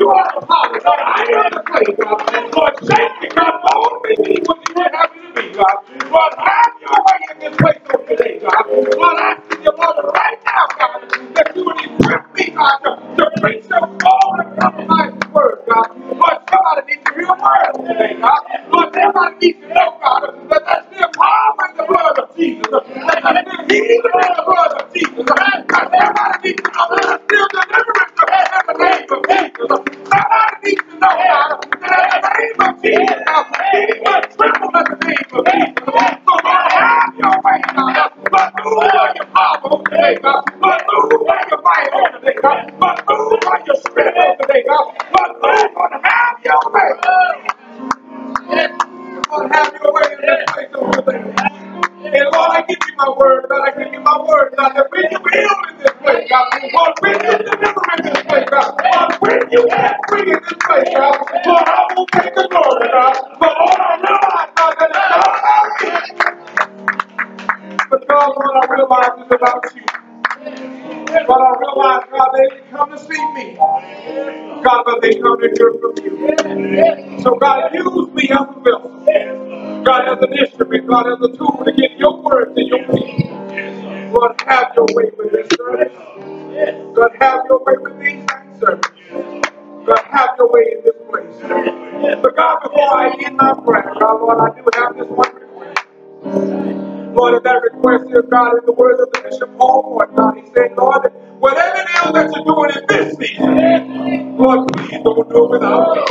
you are the potter, God. I am the clay, God. Lord, shape me, God. Mold me be what you would have me to be, God. Lord, have your way in this place on today, God. Lord, I ask you, Lord, right now, God, that you would equip me, God, to, to preach your bold and compromising word, God. Lord, somebody needs to hear a word today, God. Lord, somebody needs to know, God, that there's still power in the blood of Jesus. That there's still healing in the blood of Jesus. God, everybody needs to know that there's still deliverance have your way. But today, God. But today, God. But today, God. But have your way. Have your way in this place on today. And Lord, I give you my word, God. I give you my word, God. That when you heal in this place, God. Lord, when you deliver in this place, God. Lord, when you set free in this place, God. Lord, I will take the glory, God. But Lord, I realize, God, that it's not about me. But God, Lord, I realize it's about you. But I realize, God, they didn't come to see me. God, but they come to hear from you. So, God, use me as a vessel. God, as an instrument, God, as a tool to get your word to your people. Lord, have your way with this service. God, have your way with these service. God, have your way in this place. But God, before I end my prayer, God, Lord, I do have this one request. Lord, that request is, God, in the words of the Bishop Paul, Lord, God, he said, Lord, whatever it is that you're doing in this season, Lord, please don't do it without me.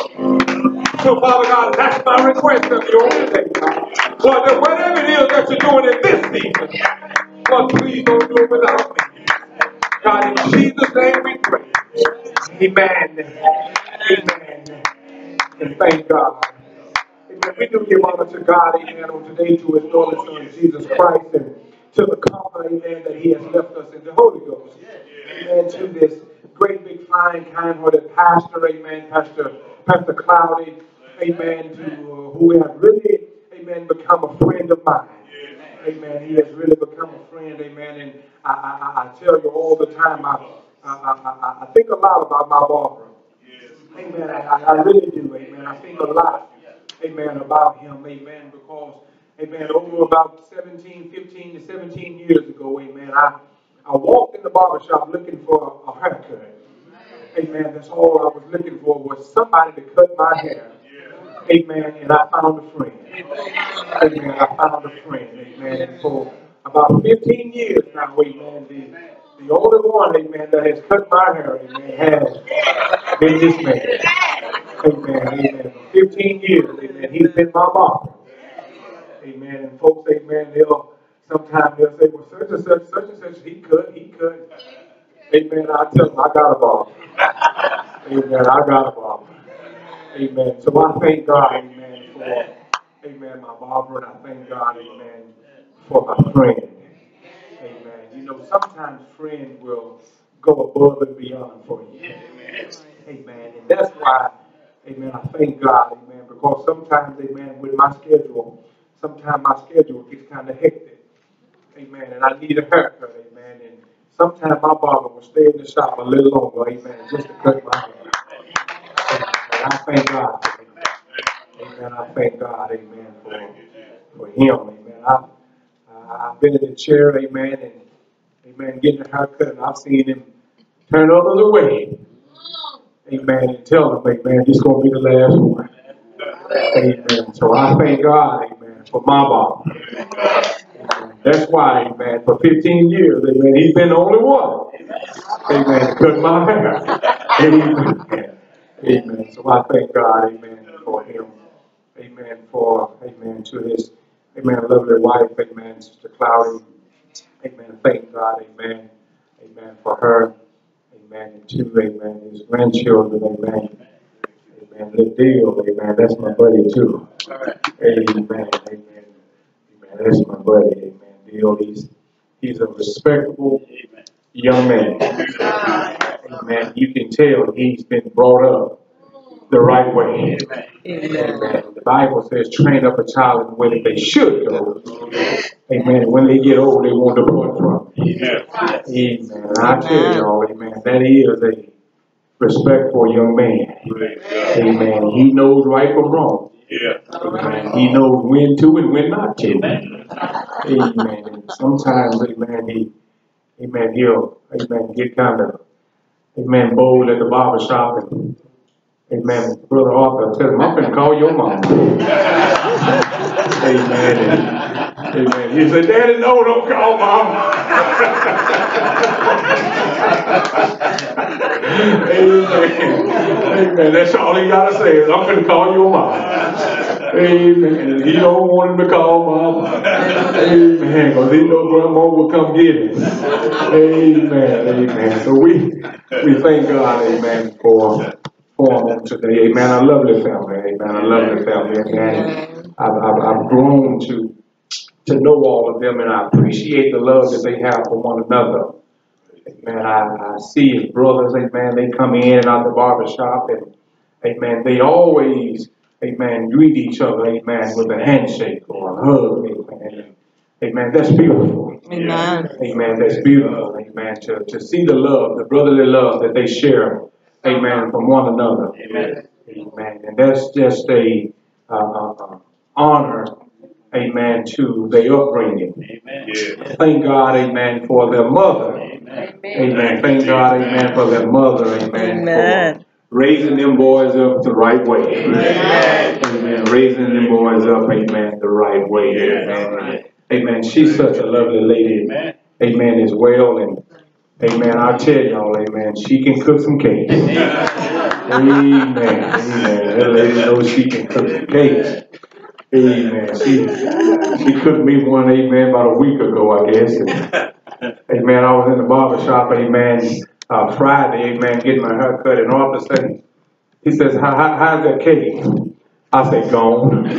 So, Father God, that's my request of you today, Lord, that whatever it is that you're doing in this season, Lord, please don't do it without me. God, in Jesus' name we pray. Amen. Amen. And thank God. Amen. We do give honor to God, amen, on today to his and Son, Jesus Christ, and to the comfort, amen, that he has left us in the Holy Ghost. Amen. To this great, big, fine, kind-hearted pastor, amen, Pastor, Pastor Cloudy, amen, to uh, who has really, amen, become a friend of mine. Amen. He has really become a friend, amen, and I, I, I tell you all the time, I, I, I, I think a lot about my Barbara. Amen. I, I really do. Amen. I think a lot. Amen. About him. Amen. Because, amen, over about 17, 15 to 17 years ago, amen, I, I walked in the barber shop looking for a haircut. Amen. That's all I was looking for was somebody to cut my hair. Amen. And I found a friend. Amen. I found a friend. Amen. And for about 15 years now, amen, the, the only one, amen, that has cut my hair, amen, has been this man. Amen. Amen. For 15 years, amen, he's been my barber. Amen. And folks, amen, they'll sometimes they'll say, well, such and such, such and such, he could, he could. Amen. I tell them, I got a barber. Amen. I got a barber. Amen. So I thank God, amen, for, amen, my barber, and I thank God, amen, for my friend. Amen. You know, sometimes friends will go above and beyond for you. Amen. Amen. And that's why, amen, I thank God, amen, because sometimes, amen, with my schedule, sometimes my schedule gets kind of hectic. Amen. And I need a haircut, amen. And sometimes my barber will stay in the shop a little longer, amen, just to cut my hair. And I thank God. Amen. I thank God, amen, for, for him. Amen. I, I've been in the chair, amen, and amen, getting a haircut, and I've seen him turn others away. Amen. And tell them, amen, this is going to be the last one. Amen. So I thank God, amen, for my barber. Amen. That's why, amen, for 15 years, amen, he's been the only one. Amen. Cut my hair. Amen. Amen. So I thank God, amen, for him. Amen. For, amen, to his, amen, lovely wife, amen, Sister Cloudy. Amen. Thank God, amen. Amen. For her. Amen. And to, amen, his grandchildren, amen. Amen. Little deal, amen. That's my buddy too. Amen. Amen. Amen. That's my buddy, amen. Deal. He's he's a respectable young man. Amen. You can tell he's been brought up the right way. Amen. The Bible says, train up a child in the way that they should go. Amen. When they get old, they won't depart from Amen. And I tell y'all, amen, that is a respect for a young man. Amen. He knows right from wrong. Yeah. Amen. He knows when to and when not to. Amen. And sometimes, amen, he, amen, he'll, amen, get kind of, amen, bold at the barber shop and, amen, Brother Arthur tell him, I'm to call your mom. amen. And, amen. He said, Daddy, no, don't call mom. Amen. Amen. That's all he got to say is, I'm going to call your mom. Amen. He don't want him to call mom. Amen. Because he know grandma will come get him. Amen. Amen. So we we thank God, amen, for for them today. Amen. A lovely family. Amen. A lovely family. Amen. I've, I've, I've grown to to know all of them and I appreciate the love that they have for one another. Amen. I, I see his brothers, amen, they come in and out the barber shop and amen, they always, amen, greet each other, amen, with a handshake or a hug, amen. Amen. That's beautiful. Amen. Amen. That's beautiful. Amen. To, to see the love, the brotherly love that they share, amen, from one another. Amen. Amen. And that's just a uh, uh, uh, honor, amen, to their upbringing. Amen. Yeah. Thank God, amen, for their mother. Amen. Amen. Thank God, amen, for their mother, amen, Amen. for raising them boys up the right way. Amen. Amen. Raising them boys up, amen, the right way. Amen. Amen. She's such a lovely lady. Amen. Amen, as well. And amen, I tell y'all, amen, she can cook some cakes. Amen. Amen. That lady knows she can cook some cakes. Amen. She she cooked me one, amen, about a week ago, I guess. And, amen. I was in the barber shop, amen, uh, Friday, amen, getting my hair cut, and all of a sudden, he says, how, how, how's that cake? I say, gone.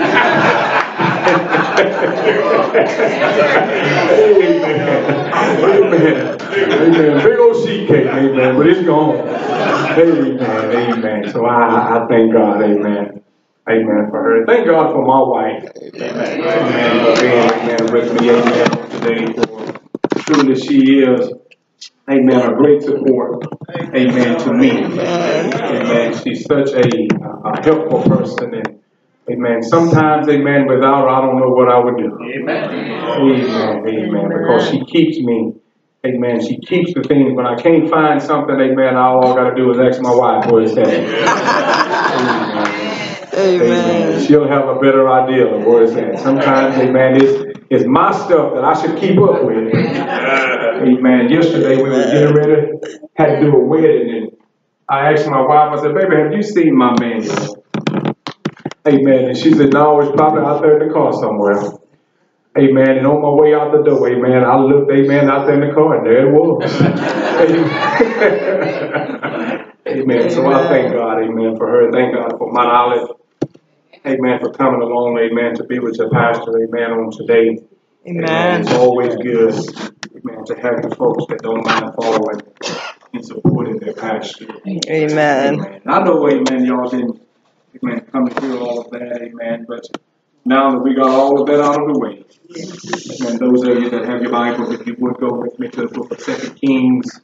amen. Amen. Amen. Big old sheet cake, amen, but it's gone. Amen. Amen. So I, I thank God, amen. Amen for her. Thank God for my wife. Amen. For being, amen, with me, amen, today. For truly she is, amen, a great support, amen, to me. Amen. She's such a, a helpful person and Amen. Sometimes, amen, without her, I don't know what I would do. Amen. Amen. Amen. Because she keeps me. Amen. She keeps the things. When I can't find something, amen, all I got to do is ask my wife where it's at. Amen. Amen. She'll have a better idea of where it's at. Sometimes, amen, it's, it's my stuff that I should keep up with. Amen. Yesterday we were getting ready, had to do a wedding, and I asked my wife, I said, baby, have you seen my manual? Amen. And she said, no, it's probably out there in the car somewhere. Amen. And on my way out the door, amen, I looked, amen, out there in the car, and there it was. amen. amen. So I thank God, amen, for her. Thank God for my knowledge. Amen. For coming along, amen, to be with your pastor, amen, on today. Amen. It's always good, amen, to have the folks that don't mind following and supporting their pastor. Amen. Amen. I know, amen, y'all didn't, amen, come to hear all of that, amen, but now that we got all of that out of the way, and those of you that have your Bibles, if you would go with me to the book of Second Kings.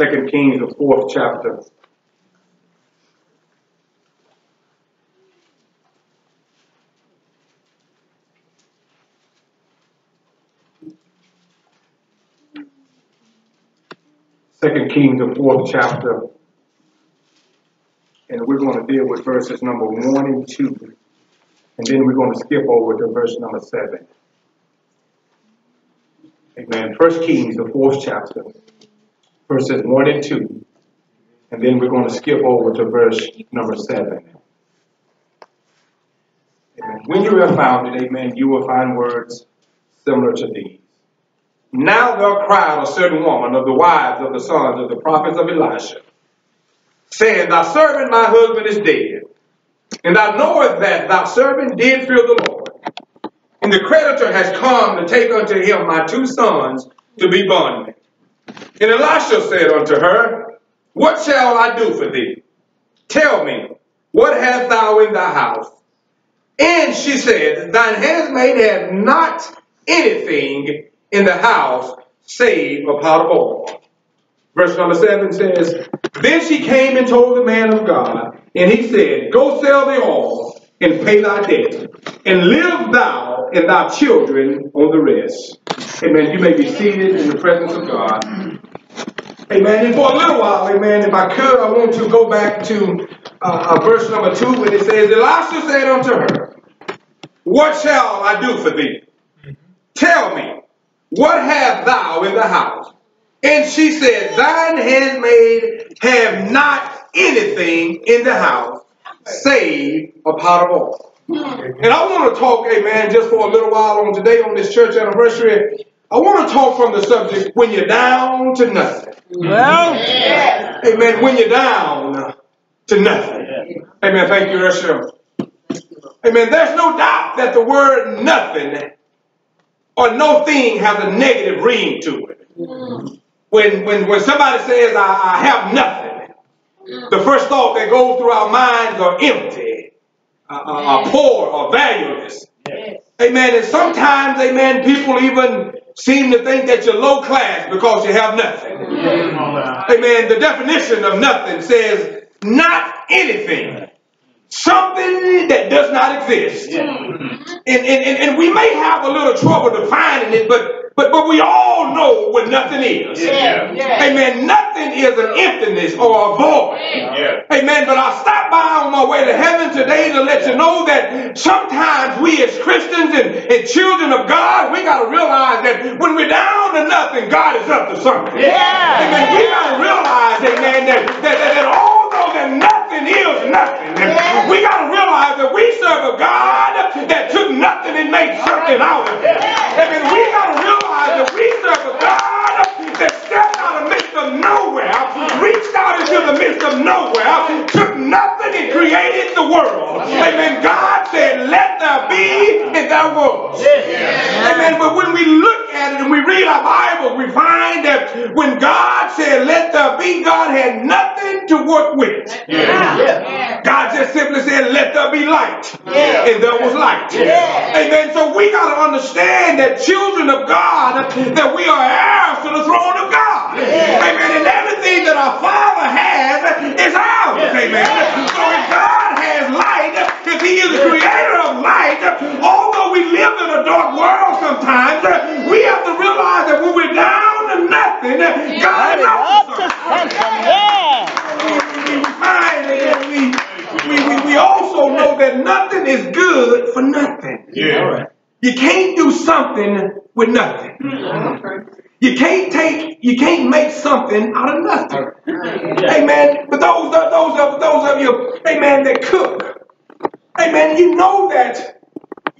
Second Kings, the fourth chapter. Second Kings, the fourth chapter. And we're going to deal with verses number one and two. And then we're going to skip over to verse number seven. Amen. First Kings, the fourth chapter, verses one and two. And then we're going to skip over to verse number seven. Amen. When you have found it, amen, you will find words similar to these. Now there cried a certain woman of the wives of the sons of the prophets of Elisha, saying, Thy servant, my husband, is dead. And thou knowest that thy servant did fear the Lord. And the creditor has come to take unto him my two sons to be bondmen. And Elisha said unto her, What shall I do for thee? Tell me, what hast thou in thy house? And she said, Thine handmaid hath not anything in the house save a pot of oil. Verse number 7 says, Then she came and told the man of God, and he said, Go sell the oil and pay thy debt, and live thou and thy children on the rest. Amen. You may be seated in the presence of God. Amen. And for a little while, amen, if I could, I want to go back to uh, uh, verse number 2 when it says, Elisha said unto her, What shall I do for thee? Tell me, what have thou in the house? And she said, Thine handmaid have not anything in the house save a pot of oil. Hmm. And I want to talk, amen, just for a little while on today on this church anniversary. I want to talk from the subject when you're down to nothing. Well, Amen. When you're down to nothing. Amen. Thank you, Russia. Amen. There's no doubt that the word nothing or no thing has a negative ring to it. Hmm. When, when, when somebody says, I, I have nothing, the first thought that goes through our minds are empty, uh, uh, uh, poor, or valueless. Amen. And sometimes, amen, people even seem to think that you're low class because you have nothing. Amen. The definition of nothing says not anything. Something that does not exist. And, and, and, and we may have a little trouble defining it, but but but we all know what nothing is. Amen. Nothing is an emptiness or a void. Yeah. Amen. But I stopped by on my way to heaven today to let you know that sometimes we as Christians and, and children of God, we got to realize that when we're down to nothing, God is up to something. Yeah. Amen. We got to realize, amen, that, that, that, that although that nothing is nothing, we got to realize that we serve a God that took nothing and made something out of it. Amen. We got to realize we serve a God that stepped out of the midst of nowhere, reached out into the midst of nowhere, took nothing and created the world. Amen. God said, let there be, and there was. Amen. But when we look at it and we read our Bible, we find that when God said, let there be, God had nothing to work with. God just simply said, let there be light. And there was light. Amen. So we got to understand that children of God, that we are heirs to the throne of God. Amen. And everything that our Father has is ours. Amen. So if God has light, if He is the creator of light, although we live in a dark world sometimes, we have to realize that when we're down to nothing, God God is is up up to to something. something. Yeah. We, we find that we, we, we, we also know that nothing is good for nothing. Yeah. You can't do something with nothing. You can't take, you can't make something out of nothing. Amen. But those, those of those of you, amen, that cook, amen, you know that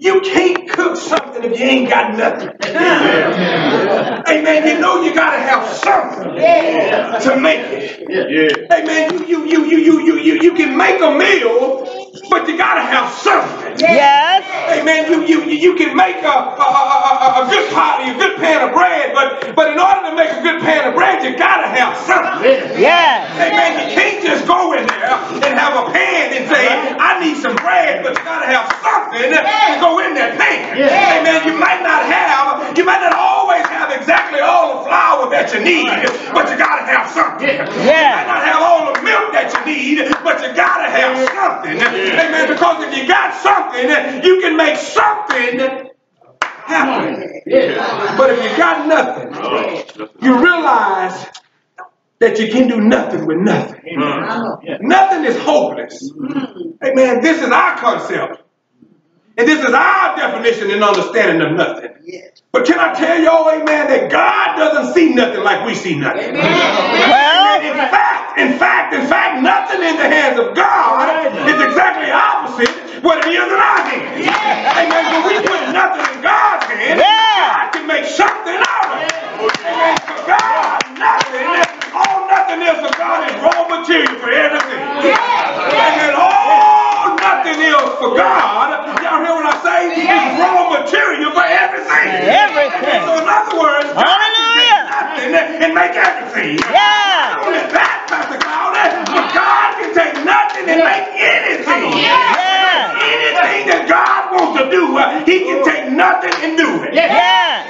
you can't cook something if you ain't got nothing. Amen. You know you gotta have something to make it. Yeah. Amen. You you you you you you you you can make a meal, but you gotta have something. Yes. Amen. You you you you can make a a, a, a, a good pot, a good pan of bread, but but in order to make a good pan of bread, you gotta have something. Yes. Amen. You can't just go in there and have a pan and say, I need some bread, but you gotta have something to go in there that pan. Amen. You might not have, you might not always have exactly all the flour that you need, but you gotta have something. You might Yes. not have all the milk that you need, but you gotta have something. Amen. Because if you got something, you can make something happen. But if you got nothing, you realize that you can do nothing with nothing. Nothing is hopeless. Amen. This is our concept. And this is our definition and understanding of nothing. But can I tell y'all, amen, that God doesn't see nothing like we see nothing. Well, In fact, in fact, in fact, nothing in the hands of God is exactly opposite what it is in our hands. Amen. When we put nothing in God's hands, Yeah. God can make something out of it. Amen. For God, nothing, all nothing is for God is raw material for everything. Amen. All nothing is for God. Y'all hear what I say? It's raw material for everything. Everything. So in other words, God can take nothing and make everything. Yeah. Not only that, Pastor Cloud, but God can take nothing and make anything. Yeah. Anything that God wants to do, He can take nothing and do it. Yes.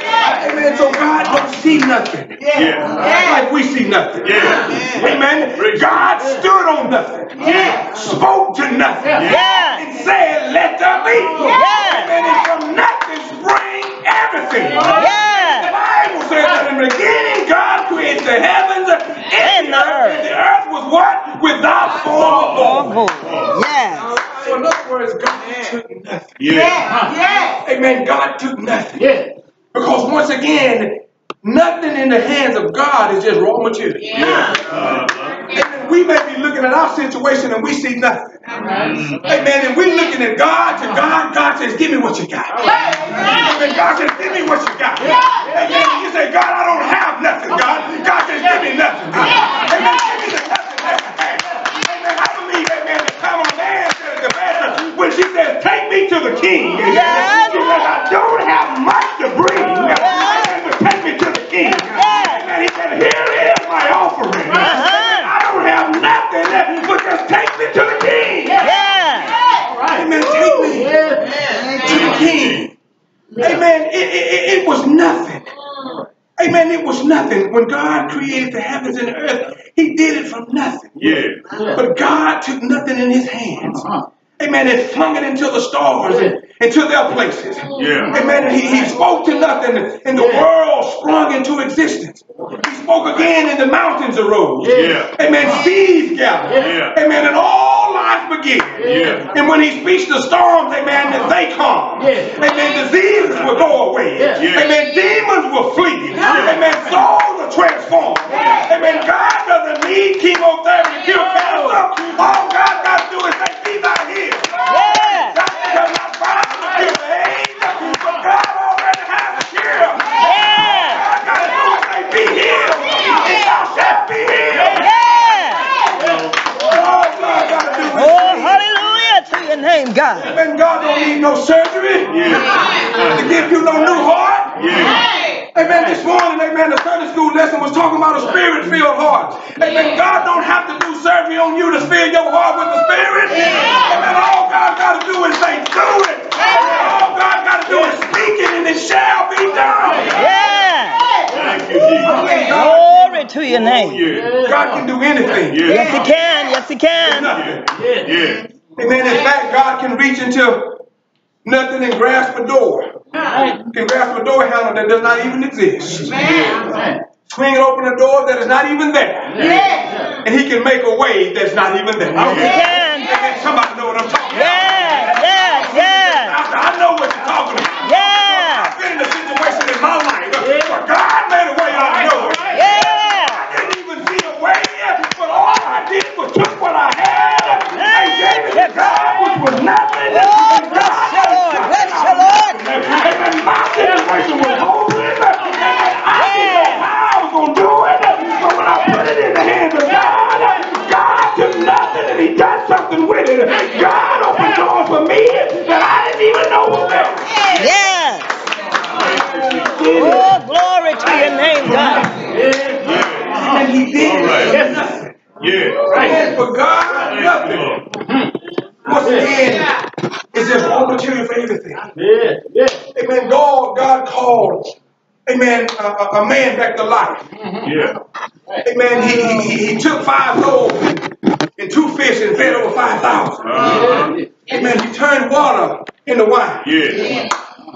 Amen. so God don't see nothing. Yeah. Like we see nothing. Yeah. Amen. God stood on nothing. Yeah. Spoke to nothing. Yeah. And said, let there be. Yeah. Amen. And from nothing spring everything. The Yeah. Bible says that in the beginning God created the heavens and, And the earth. And the earth was what? Without form or void. Yes. So in other words, God took nothing. Yeah. Yeah. Amen. God took nothing. Yeah. Because once again, nothing in the hands of God is just raw material. Yeah. Uh-huh. Amen. We may be looking at our situation and we see nothing. Amen. And we're looking at God to God. God says, Give me what you got. Amen. God says, Give me what you got. Amen. And you say, God, I don't have nothing, God. God says, Give me nothing. God. Amen. Give me the nothing that I have. Amen. I believe, amen, that Tamela Mann said the best when she says, Take me to the king. She says, I don't have much to bring. Amen. But take me to the king. Amen. He said, Here is my offering. Uh-huh. I don't have nothing, but just take me to the king. Yeah. Amen. Take me to the king. Amen. It, it, it- it was nothing. Amen. It was nothing. When God created the heavens and the earth, He did it from nothing. Yeah. But God took nothing in His hands. Amen. And flung it into the stars and into their places. Yeah. Amen. And he, he spoke to nothing, and the world sprung into existence. He spoke again, and the mountains arose. Yeah. Amen. Seas gathered. Yeah. Amen. And all life began. Yeah. And when he speaks to storms, amen, that they come. Yeah. Amen. Diseases will go away. Yeah. Yeah. Amen. Demons will flee. Yeah. Amen. Souls are transformed. Yeah. Amen. God doesn't need chemotherapy to cure cancer. All God got to do is say, be thou healed. Yeah. Doctor does not find the cure for AIDS, but God already has the cure. Yeah. God got to do is say, be healed. And thou shalt be healed. Yeah. All God got to do is Oh, hallelujah to your name, God. Amen. God don't need no surgery to give you no new heart. Yeah. Amen. This morning, amen, the Sunday school lesson was talking about a spirit-filled heart. Amen. God don't have to do surgery on you to fill your heart with the Spirit. Amen. All God got to do is say, do it. Amen. All God got to do is speak it, and it shall be done. Yeah. Thank you, Jesus. Glory to your name. Yeah. God can do anything. Yeah. Yes, He can. Yes, He can. Nothing. Yeah. Amen. In fact, God can reach into nothing and grasp a door. Can grasp a door handle that does not even exist. Swing it open a door that is not even there. And he can make a way that's not even there. Yes, can. Somebody know what I'm talking about. Yeah. Yeah. I know what you're talking about. Yeah. I've been in a situation in my life where God made a way out of nowhere. Yeah. I didn't even see a way, but all I did was took what I had and gave God, which was nothing. Oh, bless God you, Lord. Bless you, Lord. Amen. My situation was hopeless. Amen. I didn't know how I was going to do it. But when I put it in the hands of God, God took nothing and He done something with it. God opened doors for me that I didn't even know was there. Yes. Oh, glory to your name, God. And He did All right. Nothing. Yeah. And for God, nothing. Lord. Once again, it's just raw material for everything. Yeah. Yeah. Amen. God, God called, amen, a, a- a man back to life. Yeah. Amen. He, he, he- he took five loaves and, and two fish and fed over 5,000. Uh-huh. Amen. He turned water into wine. Yeah.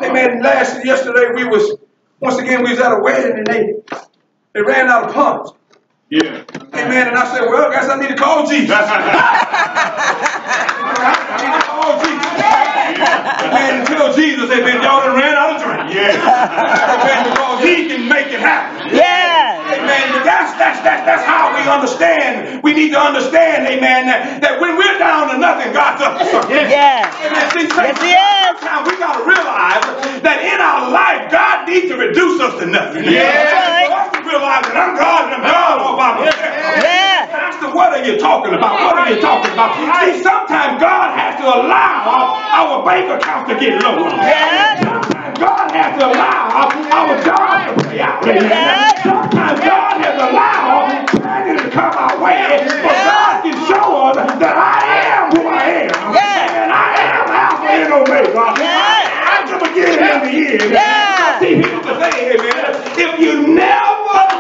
Amen. Last yesterday we was once again we was at a wedding and they they ran out of punch. Yeah. Amen. And I said, well, I guess I need to call Jesus. Amen. And tell Jesus, amen, y'all done ran out of drink. Yeah. Amen. Because he can make it happen. Yes. Amen. That's that's that's that's how we understand. We need to understand, amen, that, that when we're down to nothing, God's up to something. Yes. Amen. See, Yes, he is. Now we gotta realize that in our life, God needs to reduce us to nothing. Yeah. And For us to realize that I'm God and I'm God all by myself. Yeah. Pastor, what are you talking about? What are you talking about? See, sometimes God has to allow our bank account to get lower. Yeah. Sometimes God has to allow our job to Yeah. Sometimes God has allowed tragedy to come our way. But God can show us that I am who I am. And I am Alpha and Omega. Yeah. I'm the beginning and the end. See, here's the thing, amen.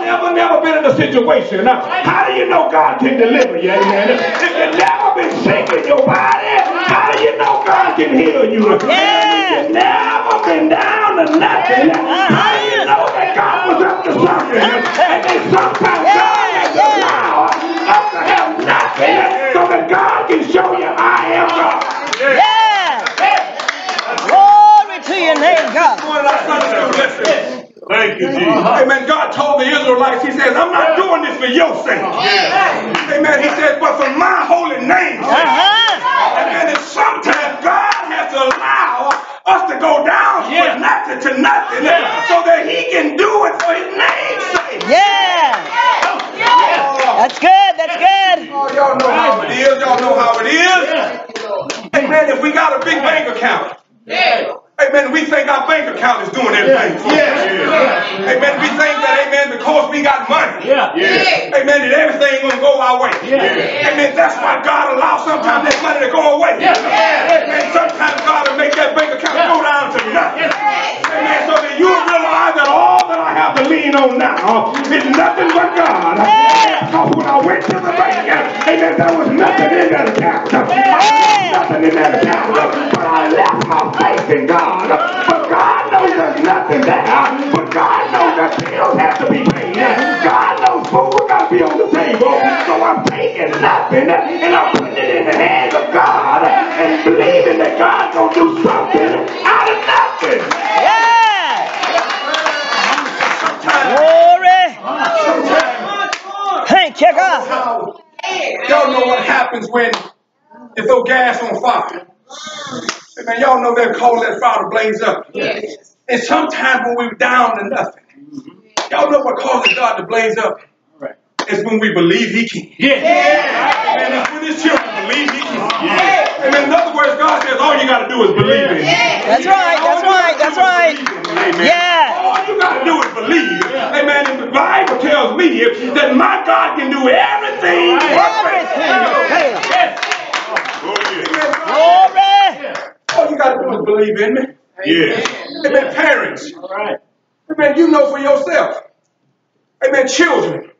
A situation, how do you know God can deliver you? Amen. If you've never been sick in your body, how do you know God can heal you? Yeah. If you've never been down to nothing, how do you uh-huh. know that God was up to something? And then sometimes God has to allow us to have nothing so that God can show you I am God. Yeah. Glory to your name, God. One of our Sunday school lessons. Thank you, Jesus. Amen. God told the Israelites, He says, I'm not doing this for your sake. Amen. He says, but for my holy name. sake. Uh-huh. And then sometimes God has to allow us to go down from nothing to nothing so that He can do it for His name's sake. Yeah. That's good. That's good. Oh, y'all know how it is. Y'all know how it is. Amen. If we got a big bank account, amen, we think our bank account is doing everything. for us. Yeah. Amen. We think that, amen, because we got money. Yeah. Amen. That everything gonna go our way. Yeah. Amen. That's why God allows sometimes that money to go away. Amen. Sometimes God will make that bank account go down to nothing. Amen. So that you realize that all that I have to lean on now is nothing but God. Because when I went to the bank, amen, there was nothing in that account. I had nothing in that account. But I left my faith in God. But God knows there's nothing there. But God knows that bills have to be paid. God knows food got to be on the table. So I'm taking nothing and I'm putting it in the hands of God and believing that God's going to do something out of nothing. Yeah. Sometimes, Glory. sometimes, Thank you, God. y'all know what happens when you throw gas on fire. Man, y'all know that cause that fire to blaze up. Yes. And sometimes when we're down to nothing, y'all know what causes God to blaze up? Right. It's when we believe He can. Yeah. And it's when His children believe He can. Amen. In other words, God says all you got to do is believe in Him. That's right. That's right. That's right. Amen. Yeah. All you got to do is believe. Amen. And the Bible tells me that my God can do everything. Everything. Oh, yeah. Glory. All you got to do is believe in me. Yeah. Amen. Parents. All right. Amen. You know for yourself. Amen. Children.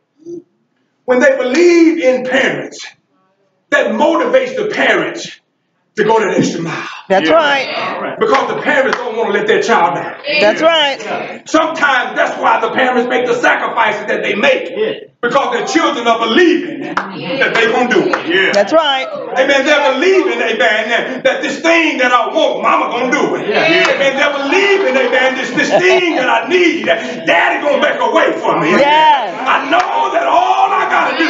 When they believe in parents, that motivates the parents to go that extra mile. That's Yeah. right. Because the parents don't want to let their child down. That's right. Sometimes that's why the parents make the sacrifices that they make. Yeah. Because their children are believing that they're going to do it. Yeah. That's right. Amen. They're believing, amen, that, that this thing that I want, mama gonna do it. Yeah. Amen. They're believing, amen, this, this thing that I need, daddy gonna make a way for me. Yes. I know that all I gotta do,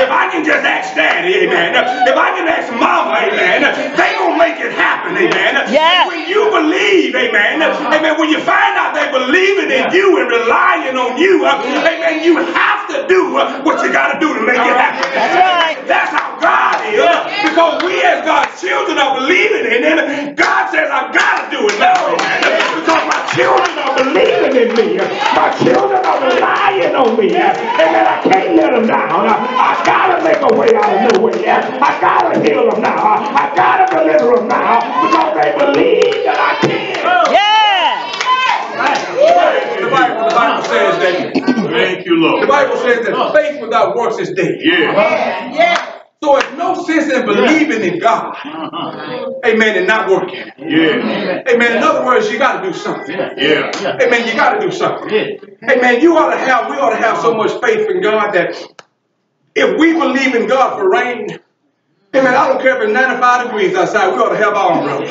if I can just ask daddy, amen, if I can ask mama, amen, they gonna make it happen, amen. Yes. When you believe, amen, amen, when you find out they believing in you and relying on you, uh, amen, you have to do uh, what you gotta do to make it happen. That's right. That's how God is. Because we as God's children are believing in Him. God says, I gotta do it now. Amen. Because my children are believing in me. My children are relying on me. Amen. I can't let them down. I gotta make a way out of no way. I gotta heal them now. I gotta deliver them now. Because they believe that I can. Yeah. The Bible, the Bible says that Thank you, Lord. the Bible says that faith without works is dead. Yeah. Yeah. So it's no sense in believing in God. Uh-huh. Amen. And not working. Yeah. Amen. In other words, you got to do something. Yeah. Amen. You got to do something. Yeah. Amen. You ought to have, we ought to have so much faith in God that if we believe in God for rain, amen, I don't care if it's 95 degrees outside, we ought to have our umbrella.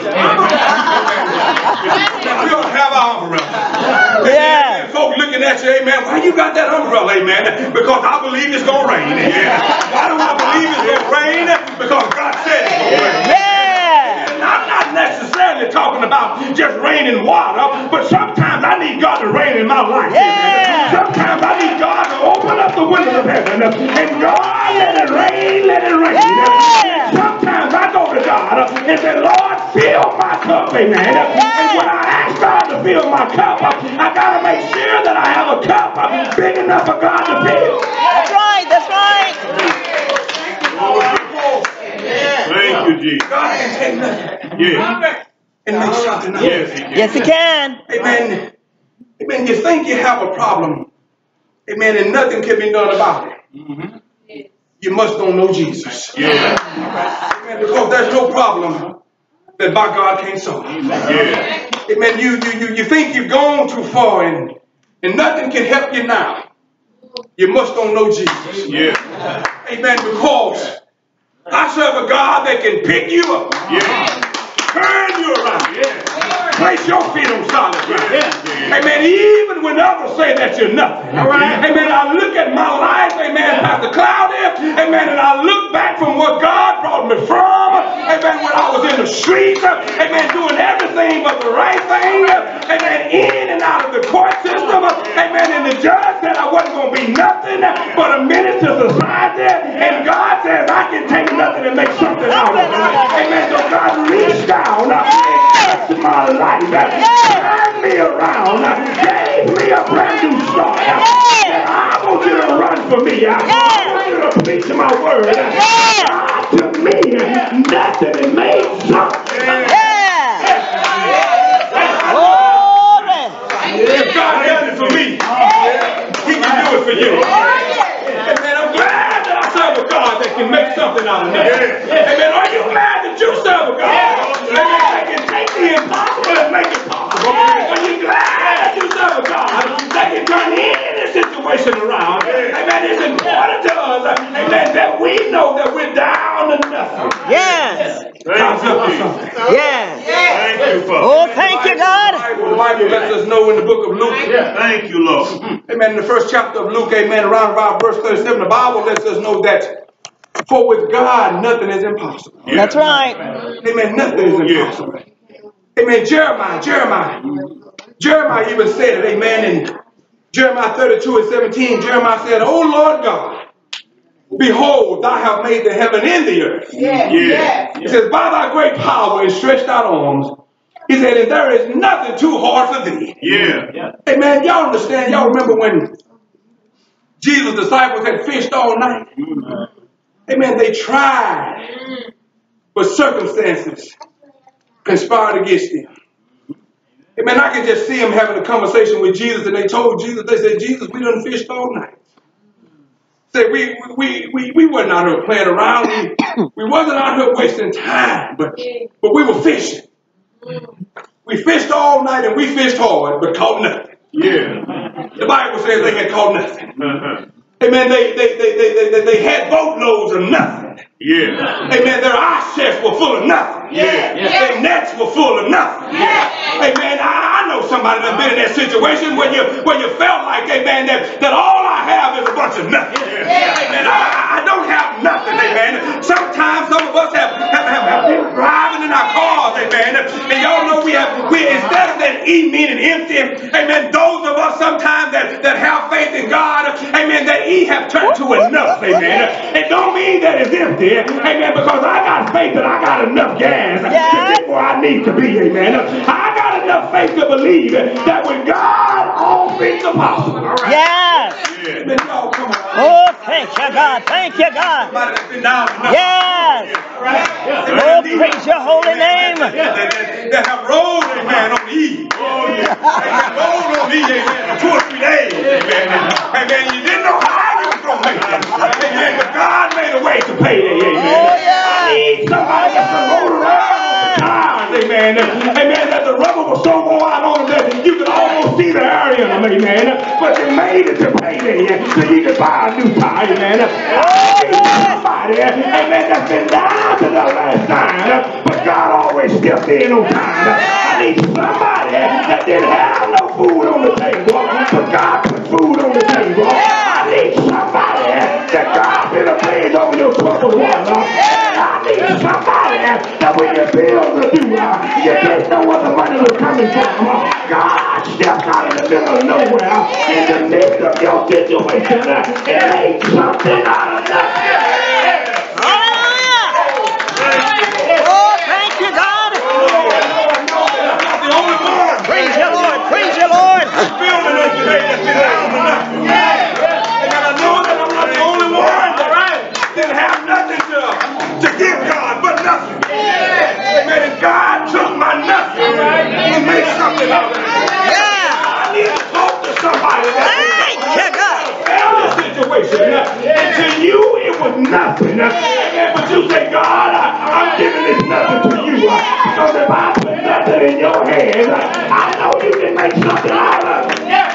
we ought to have our umbrella. Yeah. And folk looking at you, amen, why you got that umbrella, amen? Because I believe it's going to rain. Amen. Why do I believe it's going to rain? Because God said it's going to rain. And I'm not necessarily talking about just rain and water, but sometimes I need God to rain in my life. Yeah. Sometimes I need God to open up the windows of heaven and God, let it rain, let it rain. Yeah. Sometimes I go to God and say, Lord, fill my cup, amen. And when I ask God to fill my cup, I got to make sure that I have a cup big enough for God to fill. That's right. That's right. Thank you, Jesus. God can take nothing Yeah. and make something out of it. Yes, he can. Yes, he can. Amen. Amen. You think you have a problem. Amen. And nothing can be done about it. Mm-hmm. You must don't know Jesus. Yeah. Amen. Because there's no problem that by God can't solve. Yeah. Amen. You, you, you, you think you've gone too far and, and nothing can help you now. You must don't know Jesus. Yeah. Amen. Because I serve a God that can pick you up, Yeah. turn you around, Yeah. Place your feet on solid ground. Yeah. Amen. Even when others say that you're nothing. All right. Amen. I look at my life, amen, Pastor Cloudy, amen, and I look back from what God brought me from, amen, when I was in the streets, amen, doing everything but the right thing, amen, in and out of the court system, amen, and the judge said I wasn't going to be nothing but a menace to society, and God says I can take nothing and make something out of it. Amen. So God reached down and touched my life, uh, turned me around, uh, gave me a brand new start. I want you to run for me. I want you to preach my word. God to me, nothing is made something. Yeah. Glory. If God does it for me, He can do it for you. Amen. Oh, I'm glad that I serve a God that can make something out of nothing. Amen. Are you glad that you serve a God? Amen. That can take the impossible and make it possible. Are you glad that you serve a God that can turn any situation around? Amen. It's important to us, amen, that we know that we're down to nothing. Yes. God's up to Thank you, something. Jesus. Yes. Thank you, Father. Oh, thank you, God. The Bible lets us know in the book of Luke. Yeah. Thank you, Lord. Hmm. Amen. In the first chapter of Luke, amen, around about verse 37, the Bible lets us know that for with God nothing is impossible. That's right. Amen. Nothing is oh, impossible. Amen. Jeremiah, Jeremiah. Jeremiah even said it, amen. In Jeremiah 32 and 17, Jeremiah said, O Lord God, behold, thou have made the heaven and the earth. Yeah. He says, by thy great power and stretched out arms, he said, and there is nothing too hard for thee. Yeah. Hey man, y'all understand? Y'all remember when Jesus' disciples had fished all night? Mm-hmm. Hey man, they tried, but circumstances conspired against them. Hey man, I can just see them having a conversation with Jesus, and they told Jesus, they said, Jesus, we done fished all night. Say we we we we wasn't out here playing around. We we wasn't out here wasting time, but but we were fishing. We fished all night and we fished hard, but caught nothing. Yeah. The Bible says they had caught nothing. Uh-huh. Amen. They they they they they, they, they had boatloads of nothing. Yeah. Amen. Their ice chests were full of nothing. Yeah. Their nets were full of nothing. Yeah. Amen. I, I know somebody that's been in that situation where you where you felt like, amen, that, that all I have is a bunch of nothing. Amen. I, I don't have nothing, amen. Sometimes some of us have, have, have, have been driving in our cars, amen. And y'all know we have we instead of that E meaning empty, amen. Those of us sometimes that, that have faith in God, amen, that E have turned to enough, amen. It don't mean that it's empty, amen, because I got faith that I got enough gas Yes. to get where I need to be, amen. I got enough faith to believe that with God all things are possible. All right. Yes. Yeah. Amen. Y'all come on. Oh, thank you, God. Thank you, God. Somebody that's been down enough. Yes. Oh, praise your holy name. That, have rolled, amen, on the E. Oh, yeah. Rolled on the E, amen, two or three days. Amen. Amen. You didn't know how you was going to make it. Amen. But God made a way to payday. Amen. Oh, yeah. I need somebody been rolled around. Amen. Amen. That the rubber was so worn out on that you could almost see the area. Amen. But you made it to payday so you could buy a new tire. Amen. Oh, I need somebody, amen, that's been down to the last time, but God always stepped in on time. I need somebody that didn't have no food on the table, but God put food on the table. I need somebody that God been a place on your troubled water. I need somebody that when your bills are due, uh, you didn't know where the money was coming from. God stepped out in the middle of nowhere in the midst of your situation uh, and made something out of nothing. Hallelujah. Oh, thank you, God. the Praise you, Lord. Praise you, Lord. and God took my nothing to made something out of it. Yeah. I need to talk to somebody that hey, yeah, situation. And to you, it was nothing. But you say, God, I, am giving this nothing to you. because if I put nothing in your hands, I know you can make something out of it.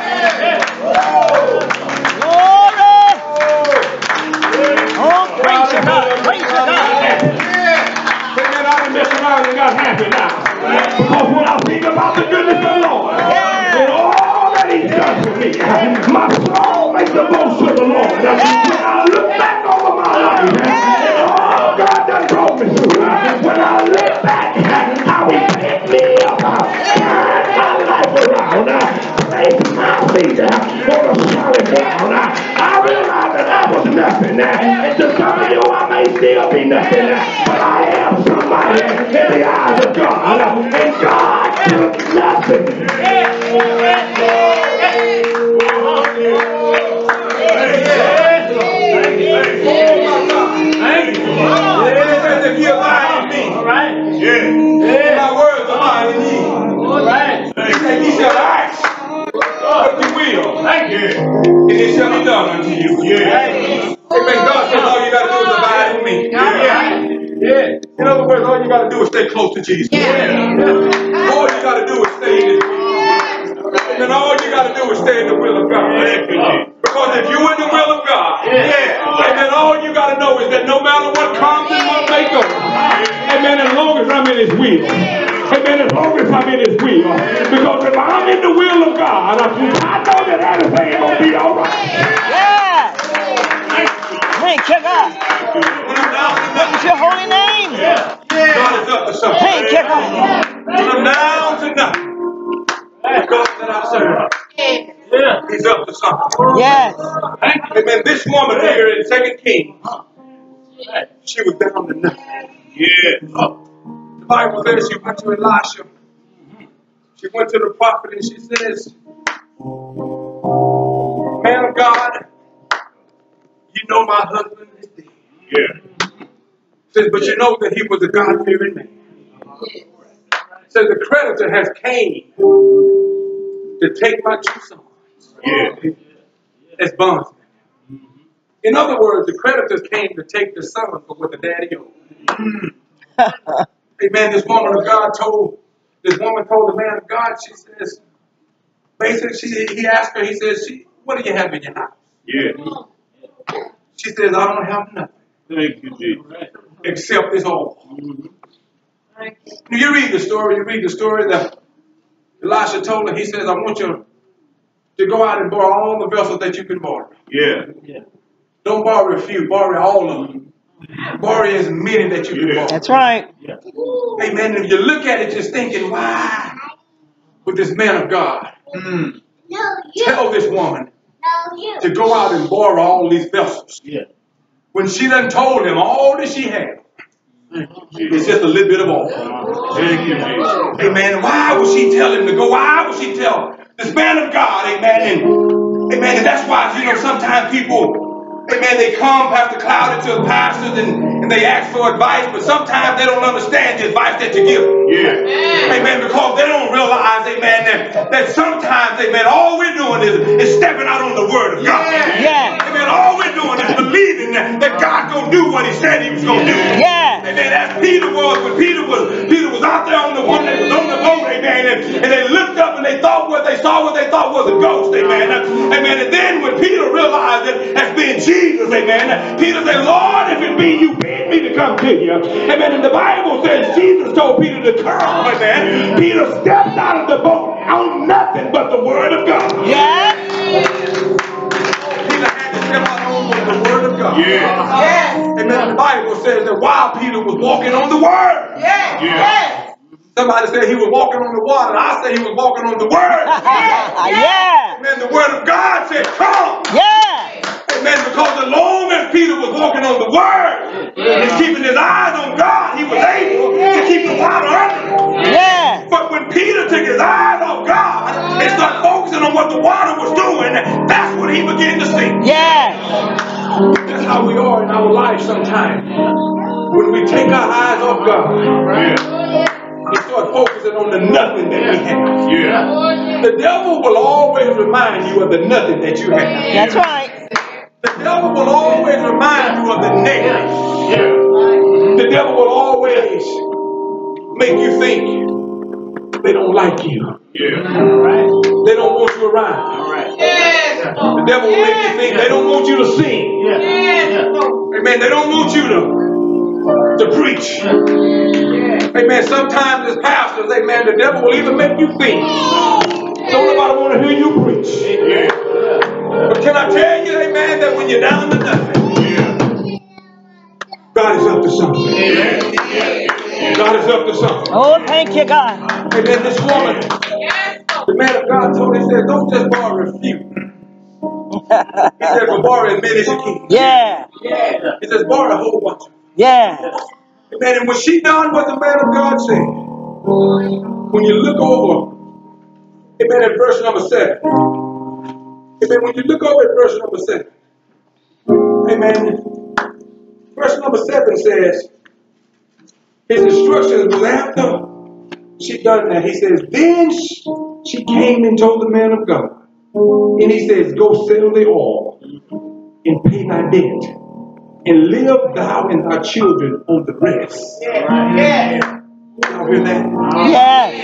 Bible says she went to Elisha. She went to the prophet and she says, Man of God, you know my husband is dead. Says, but you know that he was a God fearing man. Says the creditor has came to take my two sons Yeah. as bondsmen. In other words, the creditors came to take the son for what the daddy owed. Amen. This woman of God told this woman told the man of God. She says, basically, she, he asked her. He says, she, "What do you have in your house?" Yeah. She says, "I don't have nothing Thank you, Jesus. except this oil." Mm-hmm. You read the story. You read the story that Elisha told her. He says, "I want you to go out and borrow all the vessels that you can borrow. Yeah. Don't borrow a few. Borrow all of them. Borrow as many that you can borrow." That's right. Amen. If you look at it, just thinking, why would this man of God mm. tell this woman to go out and borrow all these vessels Yeah. when she done told him all that she had It's just a little bit of all. Thank you, Jesus. Amen. Why would she tell him to go? Why would she tell this man of God? Amen. And amen. And that's why, you know, sometimes people, amen, they come, Pastor Cloud, to pastors and, and they ask for advice, but sometimes they don't understand the advice that you give. Yeah. Amen. Because they don't realize, amen, that, that sometimes, amen, all we're doing is, is stepping out on the word of God. Yeah. Amen. All we're doing is believing that, that God's gonna do what he said he was gonna do. Yeah. Amen. As Peter was, when Peter was, Peter was out there on the one that was on the boat, amen, and, and they looked up and they thought what they saw, what they thought was a ghost, amen. Amen. And then when Peter realized it as being Jesus, amen, Peter said, Lord, if it be you, bid me to come to you. Amen. And the Bible says Jesus told Peter to come, amen. Peter stepped out of the boat on nothing but the word of God. Yeah. Peter had to step out on the word of God. Yeah. Amen. The Bible says that while Peter was walking on the word, Yeah. Somebody said he was walking on the water. I say he was walking on the word. yeah. yeah. Amen. The word of God said, come. Yeah. Amen. Because as long as Peter was walking on the word and keeping his eyes on God, he was able to keep the water under. Yeah. But when Peter took his eyes off God and started focusing on what the water was doing, that's when he began to sink. Yeah. That's how we are in our life sometimes. When we take our eyes off God Yeah focusing on the nothing that we have. Yeah. The devil will always remind you of the nothing that you have. That's right. The devil will always remind you of the negative. Yeah. The devil will always make you think they don't like you. Yeah. They don't want you around. All right. Yes. The devil will make you think they don't want you to sing. Yeah. Amen. They don't want you to to preach. Amen. Sometimes as pastors, amen, the devil will even make you think. Don't nobody want to hear you preach. Yeah. But can I tell you, amen, that when you're down to nothing, God is up to something. Yeah. Yeah. God is up to something. Oh, thank you, God. Amen. This woman, the man of God told her, he said, don't just borrow a few. He said, but borrow as many as you can. Yeah. He says, borrow a whole bunch. Yeah. Amen. And when she done what the man of God said, when you look over, amen, at verse number seven. Amen. When you look over at verse number seven, amen. Verse number seven says, his instructions was after she done that. He says, then she came and told the man of God. And he says, go sell the all and pay thy debt and live thou and thy children on the rest. Yes. Y'all hear that? Yes.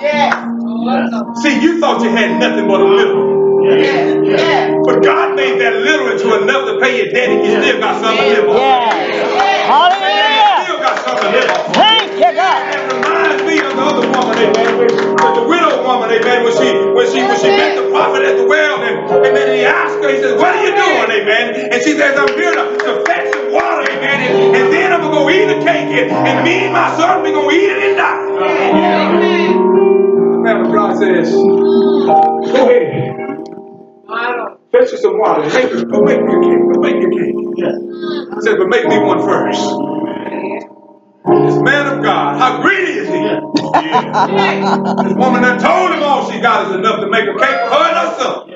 Yes. See, you thought you had nothing but a little. Yes. Yes. But God made that little into enough to pay your debt and you still got something to live on. Yes. You Hallelujah. still got something to live on. Thank you, God. It reminds me of the other woman, amen, with the widow woman, amen, when she when she when she met the prophet at the well, and amen, and he asked her, he says, What are you doing, amen? And she says, I'm here to, to fetch some water, amen, and, and then I'm gonna go eat the cake, and, and me and my son, we're gonna eat it and die. The man of God says, Go ahead. Fetch you some water. Make, go make me a cake. Go make me a cake. Yeah. He said, but make me one first. This man of God, how greedy is he? This woman done told him all she got is enough to make a cake for her and her son.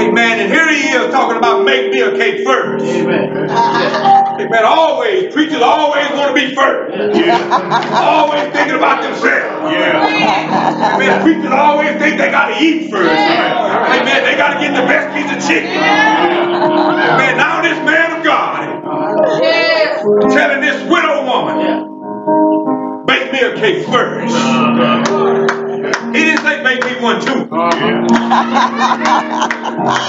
Amen. And here he is talking about make me a cake first. Amen. Amen. Always, preachers always want to be first. Yeah. Always thinking about themselves. Yeah. Amen. Preachers always think they got to eat first. Amen. They got to get the best piece of chicken. Amen. Now this man of God telling this widow woman, make me a cake first. He didn't say make me one too.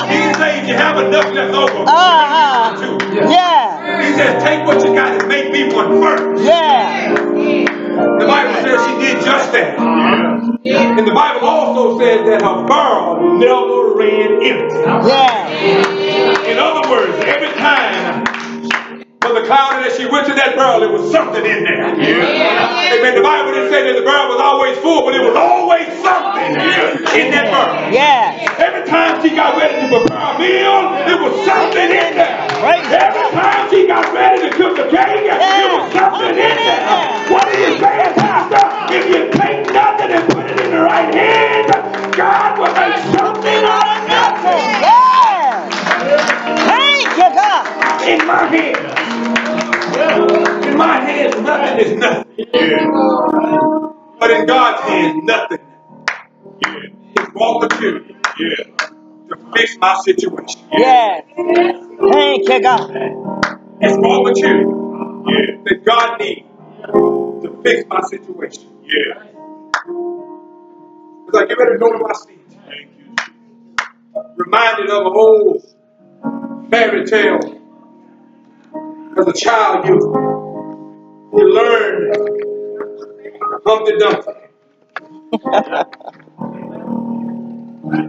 He didn't say if you have enough left over, Uh-huh. make me one too. Yeah. He says take what you got and make me one first. Yeah. The Bible says she did just that. And the Bible also says that her barrel never ran empty. Yeah. In other words, every time Mother Cloudy that she went to that barrel, there was something in there. Yeah. Amen. The Bible didn't say that the barrel was always full, but it was always something in that barrel. Yeah. Every time she got ready to prepare a meal, there was something in there. Praise Every time she got ready to cook the cake, yeah. there was something in there. What are you saying, Pastor? If you take nothing and put it in the right hands, God will make something out of nothing. Yeah. You, God. In my hands. In my hands, nothing is nothing. But in God's hands, nothing Yeah. is raw material to fix my situation. Yes. Thank you, God. It's raw material that God needs to fix my situation. As I get ready to go to my seat, Thank you. reminded of an old fairy tale. As a child, you you learned Humpty Dumpty.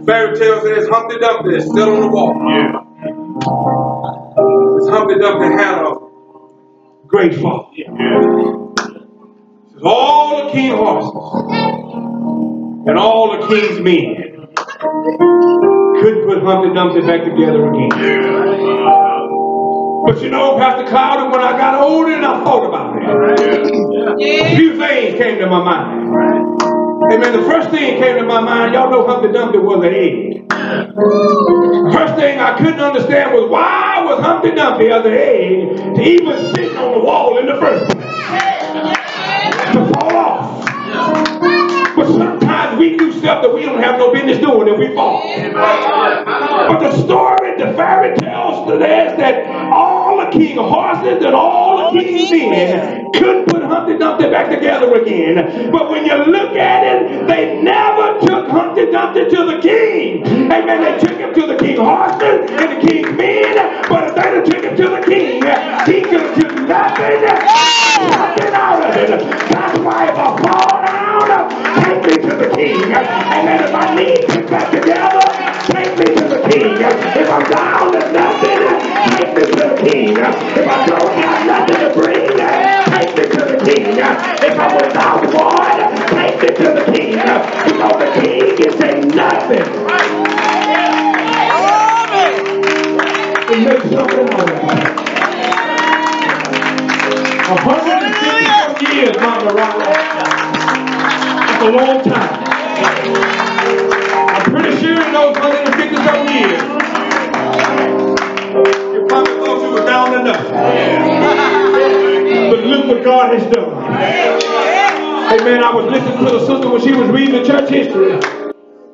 Fairy tale says Humpty Dumpty is still on the wall. This Humpty Dumpty had a great fall. Says all the king horses and all the king's men couldn't put Humpty Dumpty back together again. But you know, Pastor Cloud, when I got older and I thought about it, a few things came to my mind. Amen. The first thing came to my mind, y'all know Humpty Dumpty was an egg. First thing I couldn't understand was why was Humpty Dumpty as an egg to even sit on the wall in the first place? To fall off. But sometimes we do stuff that we don't have no business doing and we fall. But the story, the fairy tale says that all king horses and all the king's men couldn't put Humpty Dumpty back together again. But when you look at it, they never took Humpty Dumpty to the king. Amen. They took him to the king horses and the king men. But if they'd have took him to the king, he could have took nothing, nothing out of it. That's why if I fall down, take me to the king. Amen. If I need to back together, take me to the king. If I'm down to nothing, to the king. If I don't have nothing to bring, take me to the king. If I'm without one, take me to the king. Because the king is saying nothing. It makes something out of it. A hundred and fifty years, Mama Rocco. That's a long time. I'm pretty sure in those 150 some years, you probably thought you were down to nothing. But look what God has done. Amen. I was listening to the sister when she was reading the church history.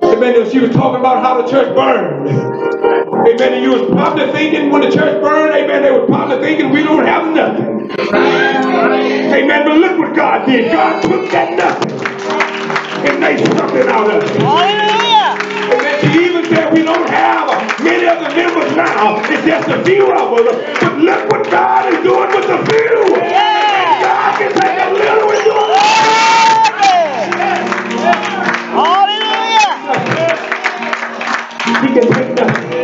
Amen. She was talking about how the church burned. Amen. And you was probably thinking when the church burned, amen, they were probably thinking we don't have nothing. Amen. But look what God did. God took that nothing and made something out of it. Hallelujah. Amen. She even said we don't have many of the members now. It's just a few of us. But look what God is doing with the few. God can take a little and do a Hallelujah. He can take nothing.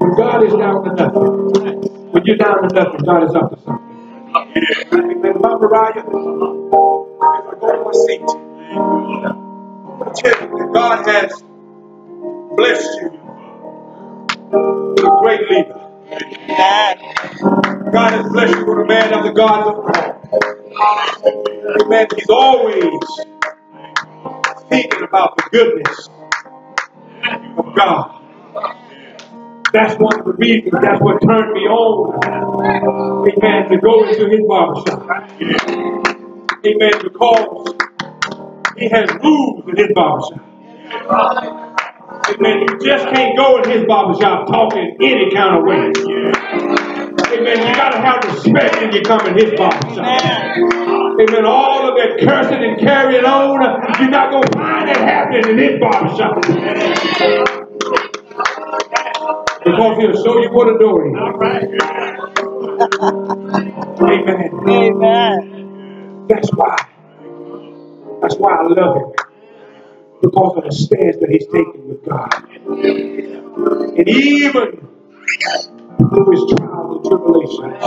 When God is down to nothing, when you're down to nothing, God is up to something. Amen. Mount Mariah, if I go to my seat, I'm going to tell you that God has blessed you with a great leader. God has blessed you with a man of the gods of prayer. Amen. He's always thinking about the goodness of God. That's one of the reasons, that's what turned me on, amen, to go into his barbershop. Amen, because he has rules in his barbershop. Amen, you just can't go in his barbershop talking any kind of way. Amen, you gotta have respect when you come in his barbershop. Amen. All of that cursing and carrying on, you're not to find that happening in this barbershop. Because he'll show you what a door is. Amen. Amen. That's why. That's why I love him. Because of the stance that he's taken with God. And even through his trials and tribulations,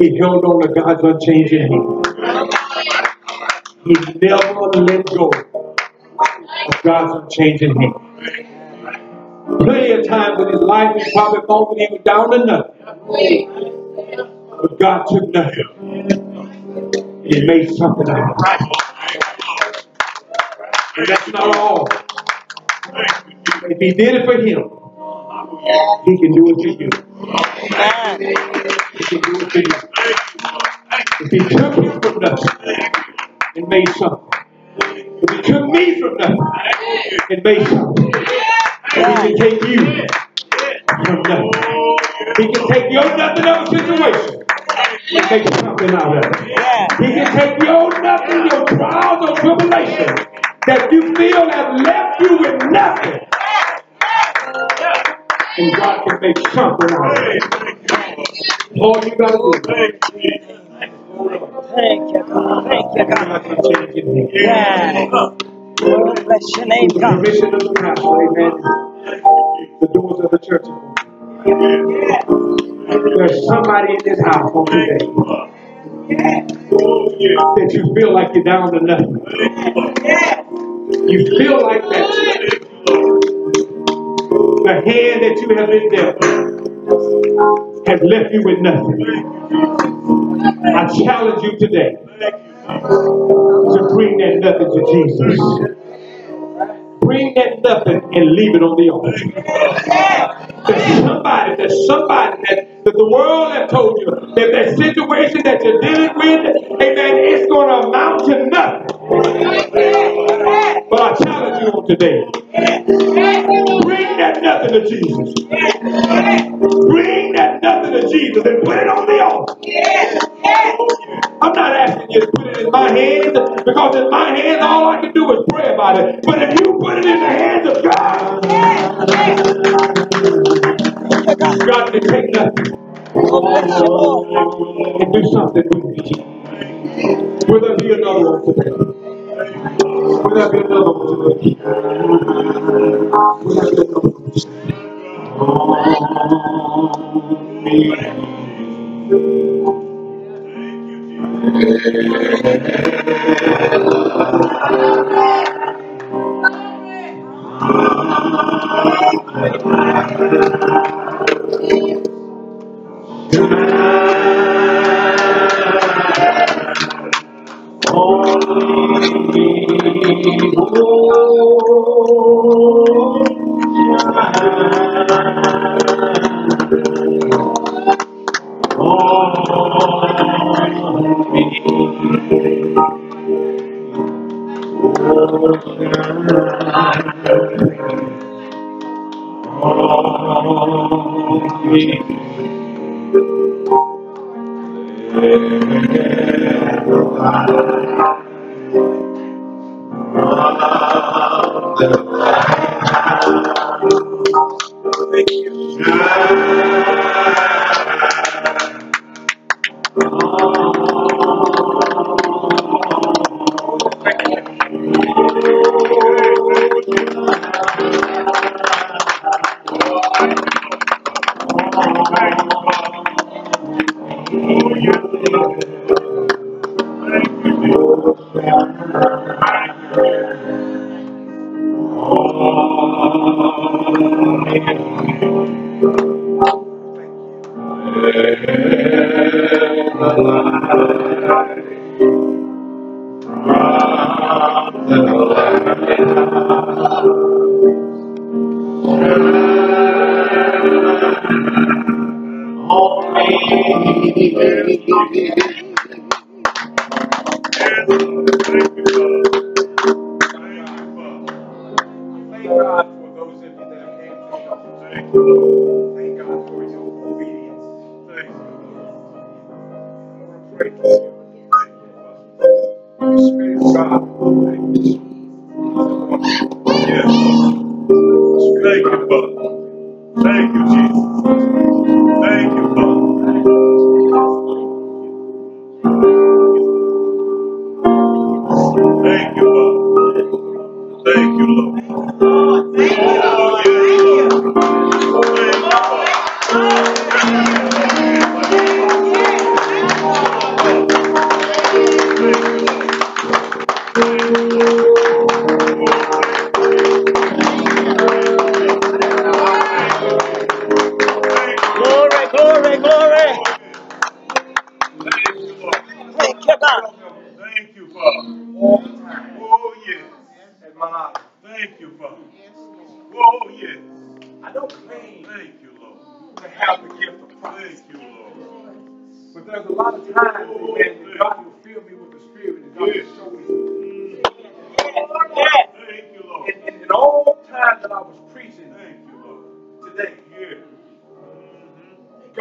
he held on to God's unchanging hand. He never let go of God's unchanging hand. Plenty of times in his life, he probably thought that he was down to nothing. But God took nothing. He made something out of it. And that's not all. If he did it for him, he can do it for you. He can do it for you. If he took him from nothing and made something. If he took me from nothing and made something. And he can take you from nothing. He can take your nothing of a situation and make something out of it. He can take your nothing, your trials or tribulations that you feel have left you with nothing. And God can make something out of it. All you gotta do Thank you, God. Thank you, God. God's unchanging hand. Yeah. Oh, bless your name, God. permission of the pastor, amen. The doors of the church. There's somebody in this house on today that you feel like you're down to nothing. You feel like that. The hand that you have been dealt has left you with nothing. I challenge you today to bring that nothing to Jesus. Bring that nothing and leave it on the altar. There's somebody, there's somebody that, that the world has told you that that situation that you're dealing with, amen, it's going to amount to nothing. But I challenge you on today. Bring that nothing to Jesus. Bring that nothing to Jesus and put it on the altar. I'm not asking you to put it in my hands because in my hands all I can do is pray about it. But if you put it in the hands of God, God can take nothing and do something with me. Will there be another one today? Will there be another one today? Will there be another one today? Oh, Thank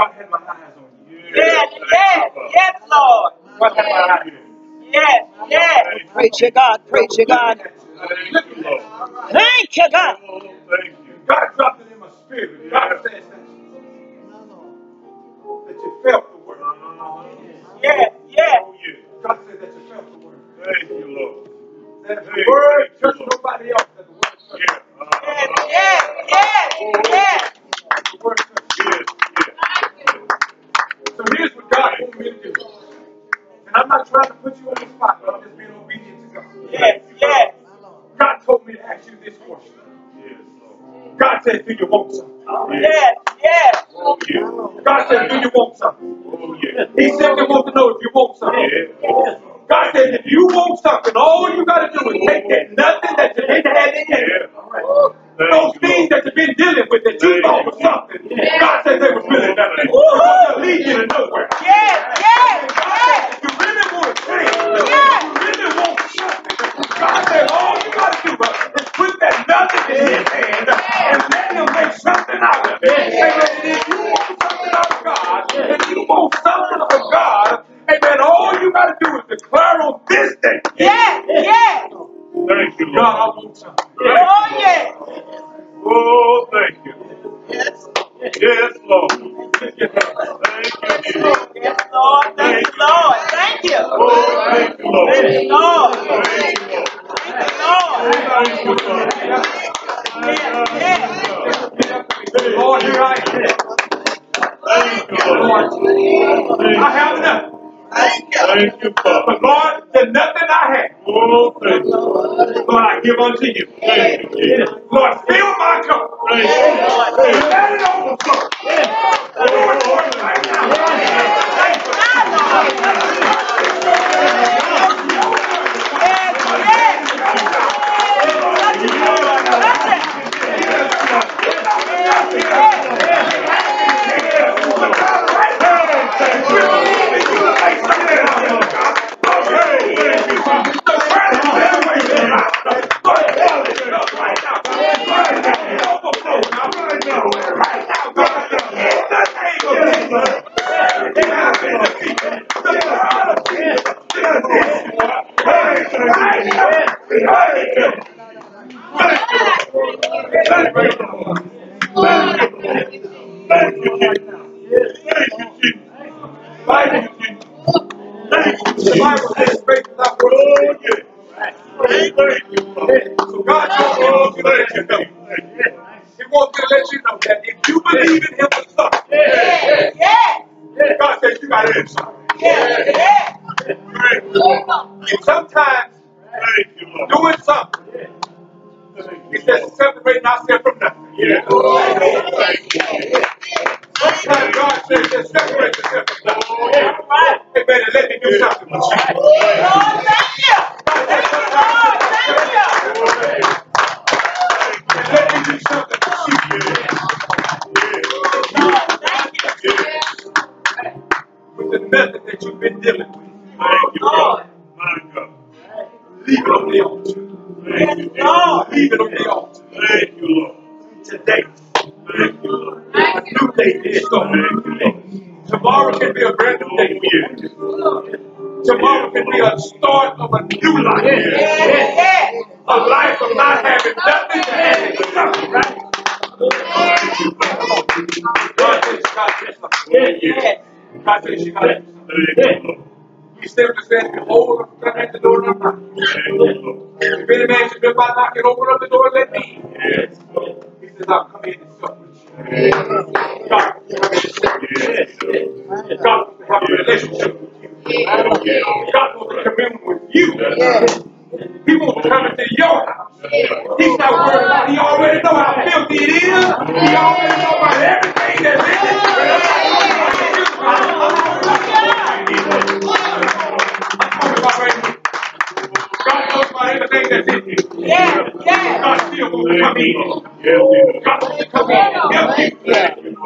God had my eyes on you. Yes, yes, yes, Lord. God had my eyes on you. Yes, yes. Preach your God, preach your God. Thank you, Lord. Thank you, God. Oh, thank you. God dropped it in my spirit. God says that, that you felt the word. Yes, yes. God said that you felt the word. Thank you, Lord. That the word touched nobody else, that the word touched Yeah. Yes, yes, yes, yes. the word touched you. Yes, yes. So here's what God wants me to do. And I'm not trying to put you on the spot, but I'm just being obedient to God. Yes, yes. God told me to ask you this question. Yes. God said, Do you want something? Yes, yes. God said, Do you want something? Oh, yeah. He simply wants to know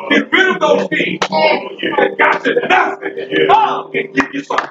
Get rid of those things. God said nothing. Oh, Love can give you something.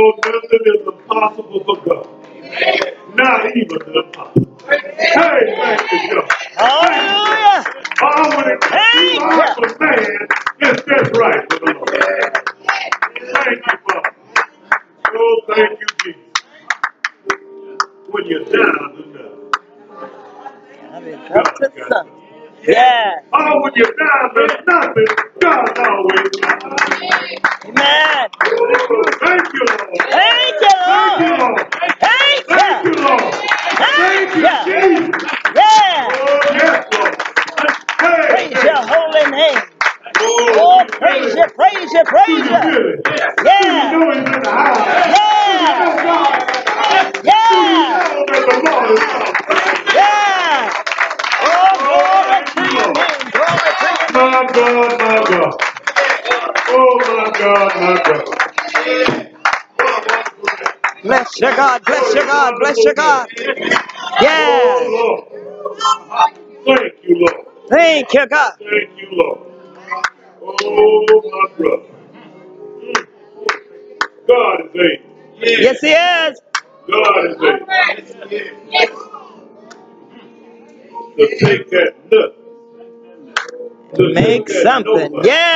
Nothing is impossible for God. Bless your God. Yeah. Thank you, Lord. Thank you, God. Thank you, Lord. Oh, my brother. God is able. Yes, He is. God is able. Yes. To take that look. To Make something. Yes.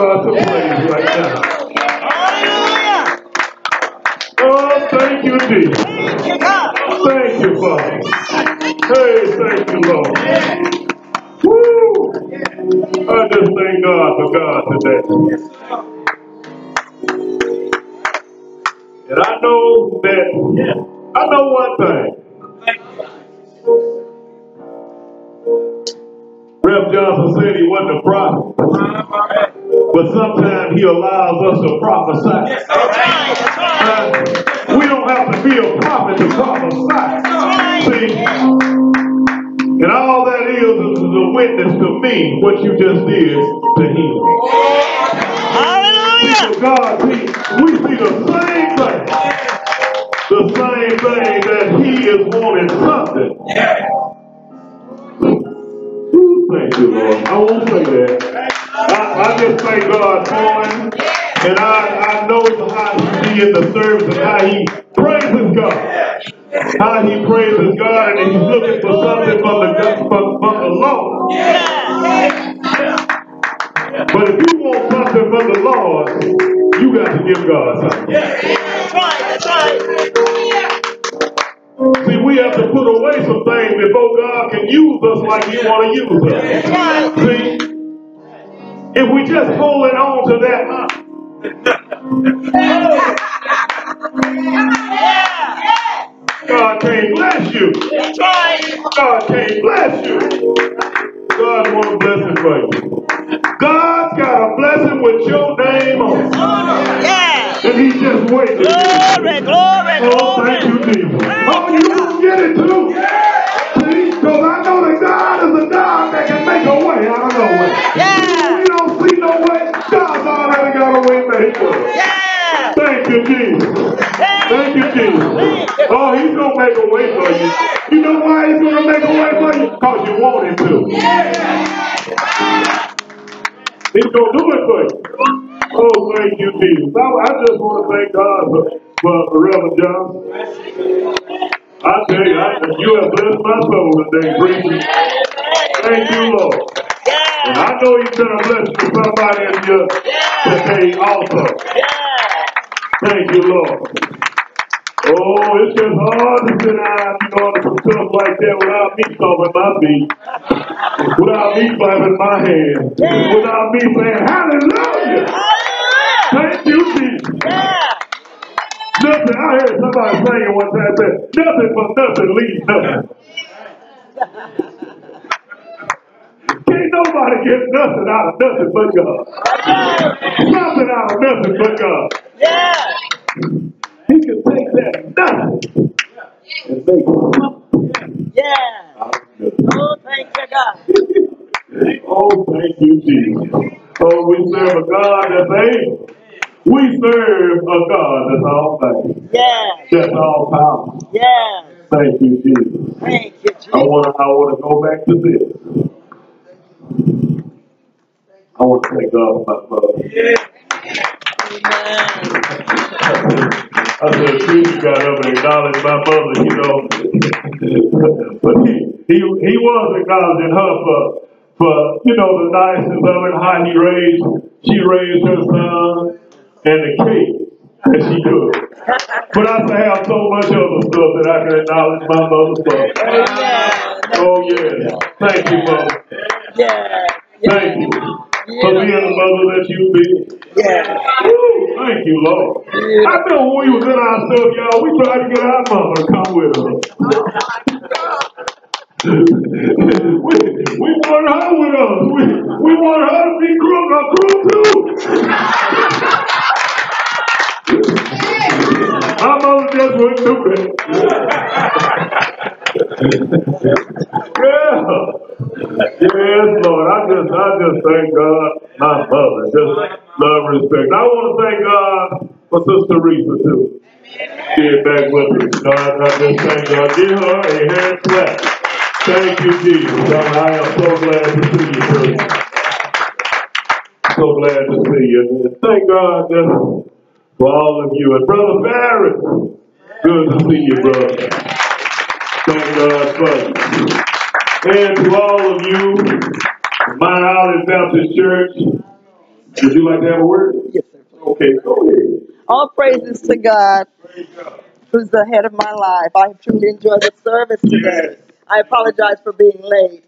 God praise right now. Oh, thank you, Jesus. just Hallelujah. Oh, thank you, Jesus. I, I just want to thank God for, for, for Reverend John. I tell you, I, you have blessed my soul today, preacher. Thank you, Lord. And I know he's going to bless somebody in here today also. Thank you, Lord. Oh, it's just hard to sit down, you know, some stuff like that without me stomping my feet, without me clapping my hands, without me saying, Hallelujah! Hallelujah. Thank you, Jesus. Yeah. Nothing, I heard somebody singing one time, said, nothing but nothing leaves nothing. Can't nobody get nothing out of nothing but God. Nothing out of nothing but God. Yeah. He can take that nothing Yeah. Oh, thank you, God. Oh, thank you, Jesus. Oh, we serve a God that's able. We serve a God that's all mighty, Yeah. that's all power. Yeah. Thank you, Jesus. Thank you, Jesus. I want to I want to go back to this. I want to thank God for my mother. Amen. I said, Jesus got up and acknowledged my mother, you know. but he, he he was acknowledging her for for you know the niceness of it, how he raised she raised her son and the cake that she cooked. But I have so much other stuff that I can acknowledge my mother for. Oh yes. Thank you, mother. Yeah. Thank you for being the mother that you be. Yeah. Woo, thank you, Lord. I know when we was in our stuff, y'all, we tried to get our mama to come with us. we, we want her with us. We, we want her to be crook, a crook too. My mother just wouldn't do that. yeah. Yes, Lord. I just I just thank God, my mother. Just love respect. I want to thank God for Sister Teresa too. Get back with us. God, I just thank God. Give her a hand clap. Thank you, Jesus. I am so glad to see you, too. So glad to see you. Thank God just for all of you. And Brother Barrett, good to see you, brother. Thank God for you. And to all of you, Mount Olive Baptist Church, would you like to have a word? Yes, sir. Okay, go ahead. All praises to God, who's the head of my life. I truly enjoyed the service today. I apologize for being late,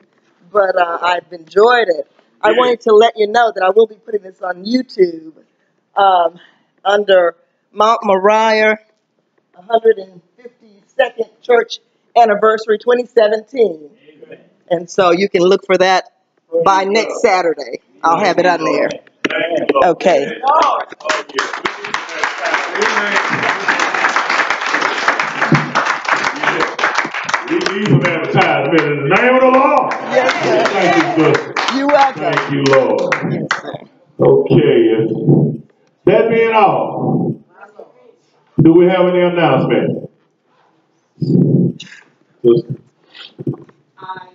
but uh, I've enjoyed it. I Yes. wanted to let you know that I will be putting this on YouTube um, under Mount Mariah 152nd Church Anniversary 2017. And so you can look for that by next Saturday. I'll have it on there. Thank you, Lord. Okay. We need some advertisement in the name of the Lord. Yes, sir. Thank you, welcome. Thank you, Lord. Okay. That being all, do we have any announcement? On Mount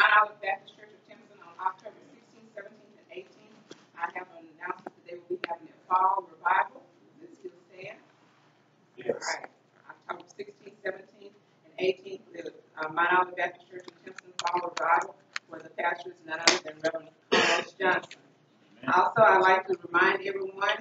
Olive Baptist Church of Timpson on October 16th, 17th, and 18th. I have an announcement that they will be having a fall revival. This is there. Right. October 16th, 17th, and 18th, the uh, Mount Olive Baptist Church of Timpson Fall Revival, where the pastor is none other than Reverend Carlos Johnson. Also, I'd like to remind everyone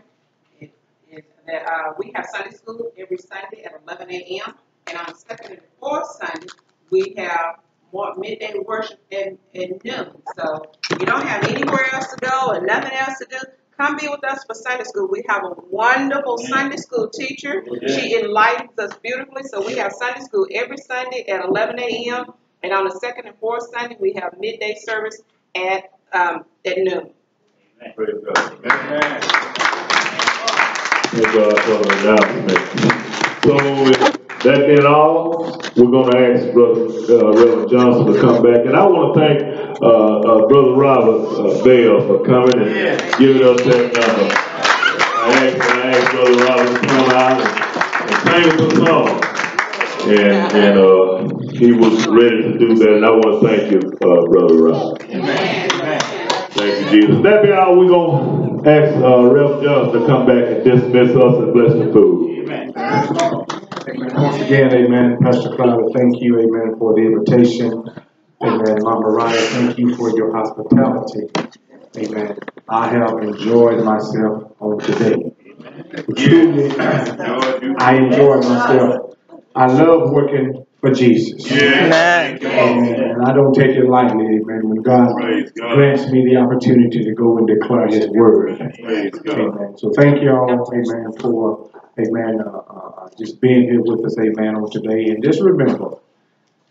it- it- that uh, we have Sunday school every Sunday at 11 a.m. And on the second and fourth Sunday, we have more midday worship at, at noon. So if you don't have anywhere else to go and nothing else to do, come be with us for Sunday school. We have a wonderful Sunday school teacher. She enlightens us beautifully. So we have Sunday school every Sunday at 11 a.m. And on the second and fourth Sunday, we have midday service at um, at noon. Praise God. Thank God for the announcement. So, that being all, we're gonna ask Brother, uh, Reverend Johnson to come back. And I wanna thank, uh, uh, Brother Robert, uh, Bell for coming and giving us that number. I asked, I asked Brother Robert to come out and, and sing us a song. And, and, uh, he was ready to do that, and I wanna thank you, uh, Brother Robert. Thank you, Jesus. That be all, we're gonna ask, uh, Reverend Johnson to come back and dismiss us and bless the food. Amen. Once again, amen, Pastor Cloud, thank you, amen, for the invitation Amen. Mount Mariah, thank you for your hospitality. Amen. I have enjoyed myself on today. Truly, I enjoyed myself. I love working for Jesus. Amen. Amen. And I don't take it lightly, amen, when God God. grants me the opportunity to go and declare His word. Praise God. Amen. So thank you all, amen, for, amen, uh, uh, just being here with us, amen, on today. And just remember,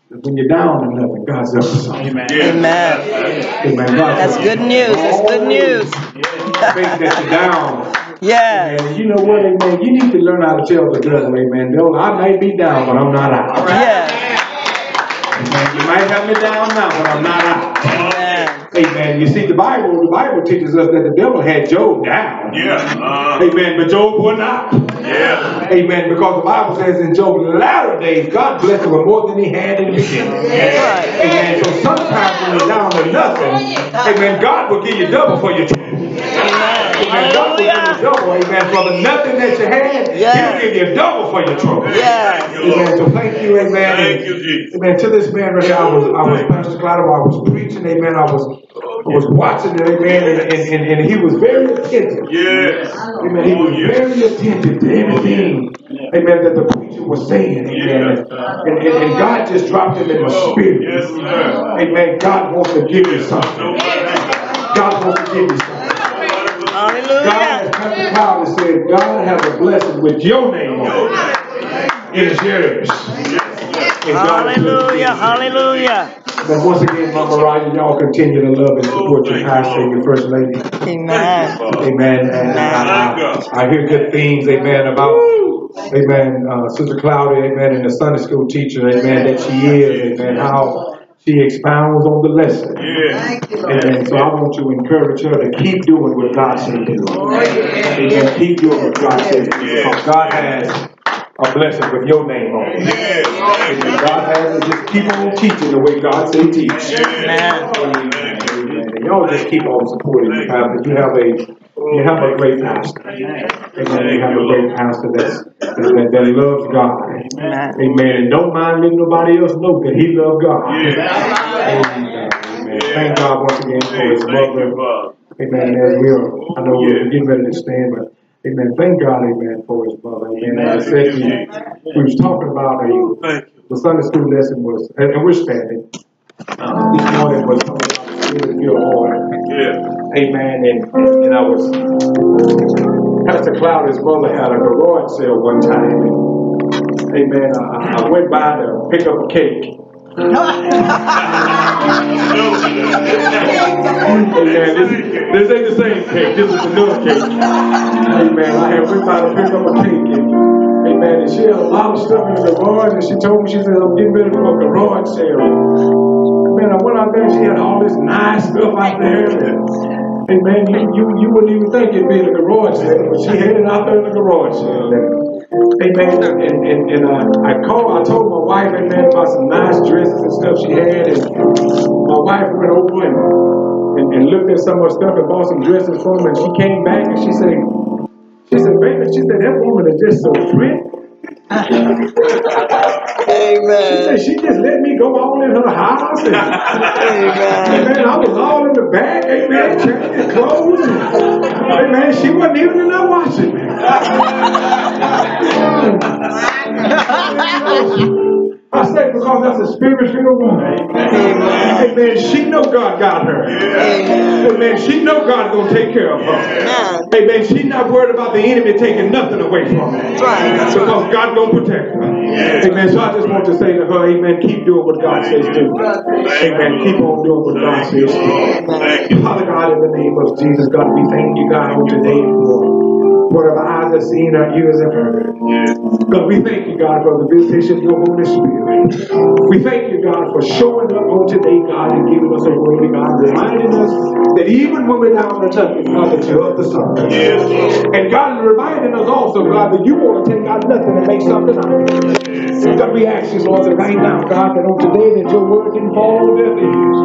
that when you're down to nothing, God's up to something. Amen. Amen. God That's good news. That's good news. Think that you're down. Yeah. And you know what, amen, you need to learn how to tell the devil, amen, devil, I may be down, but I'm not out. Yeah. Amen. You might have me down now, but I'm not out. Amen. Amen. You see, the Bible, the Bible teaches us that the devil had Job down. Yeah. Uh, Amen. But Job was not. yeah. Amen. Because the Bible says in Job's latter days, God blessed him with more than he had in the beginning. Right. Amen. So sometimes when you're down to nothing, amen, God will give you double for your trouble. Amen. God will give you Hallelujah. double. Amen. For the nothing that you had, Yeah. he'll give you a double for your trouble. Yeah. Thank you, Amen. So thank you, amen. Thank you, Jesus. Amen. To this man right here, I was, I was Pastor Clyde, I was preaching, amen. I was, I was watching it, amen, and, and, and, and he was very attentive. Yes. Amen. He Oh, was very attentive to oh, everything, amen, that the preacher was saying, amen. And, and, and God just dropped him in my oh, spirit. Yes. Amen. God wants to give you something. God wants to give you something. God Hallelujah. has Pastor Clyde has said, God has a blessing with your name on it. It's yours. And God is good to you. Hallelujah. Hallelujah. But once again, Mount Mariah, y'all continue to love and support your pastor and your first lady. Amen. Amen. And I, I, I hear good things, amen, about, amen, uh, Sister Claudia, amen, and the Sunday school teacher, amen, that she is, amen, how she expounds on the lesson. Yeah. Amen. So I want to encourage her to keep doing what God said to do. Oh, Amen. Keep doing what God said to do. Because God has a blessing with your name on it. Amen. God has it. Just keep on teaching the way God said teach. Amen. Amen. And y'all just keep on supporting the pastor. You have a you have a great pastor. Amen. You have a great pastor that's, that, that loves God. Amen. Amen. And don't mind letting nobody else know that he loves God. Yeah. Amen. Amen. Thank God once again for his Thank mother. Amen. As we are, I know we're getting ready to stand, but amen. Thank God, amen, for his mother. Amen. As I said, we, we was talking about a, Thank you. the Sunday school lesson was, and, and we're standing. Um, this morning was talking about the spirit filled heart. Yeah. Amen. And, and I was, Pastor Cloud's mother had a garage sale one time. Amen. I, I went by to pick up a cake. Amen. This, this ain't the same cake. This is another cake. Amen. I had went by to pick up a cake. And, amen. And she had a lot of stuff in the garage. And she told me, she said, I'm getting ready for a garage sale. Man, I went out there and she had all this nice stuff out there. And, amen. You, you, you wouldn't even think it'd be in the garage sale, but she had it out there in the garage sale. And, amen. And, and, and uh, I called, I told my wife, amen, about some nice dresses and stuff she had. And my wife went over and, and, and looked at some of her stuff and bought some dresses for me. And she came back and she said, she said, baby, she said, that woman is just so pretty. She Amen. said, she just let me go all in her house. And, Amen. Amen. I was all in the back, amen, changing clothes. And, amen. She wasn't even in there watching me. I say because that's a spiritual woman. Amen. Amen. She know God got her. Amen. She know God gonna take care of her. Amen. Amen. She's not worried about the enemy taking nothing away from her. That's right. That's right. Because God gonna protect her. Amen. So I just want to say to her, Amen, keep doing what God says do. Amen. Keep on doing what God says do. Father God, in the name of Jesus, God, we thank you, God, on today whatever eyes have seen, our ears have heard. God, we thank you, God, for the visitation of your Holy Spirit. We thank you, God, for showing up on today, God, and giving us a word, God, reminding us that even when we're down to nothing, God, that you're up to something. And God reminding us also, God, that you want to take out nothing and make something out of it. God, we ask you, Lord, that right now, God, that on today that your word didn't fall on deaf ears.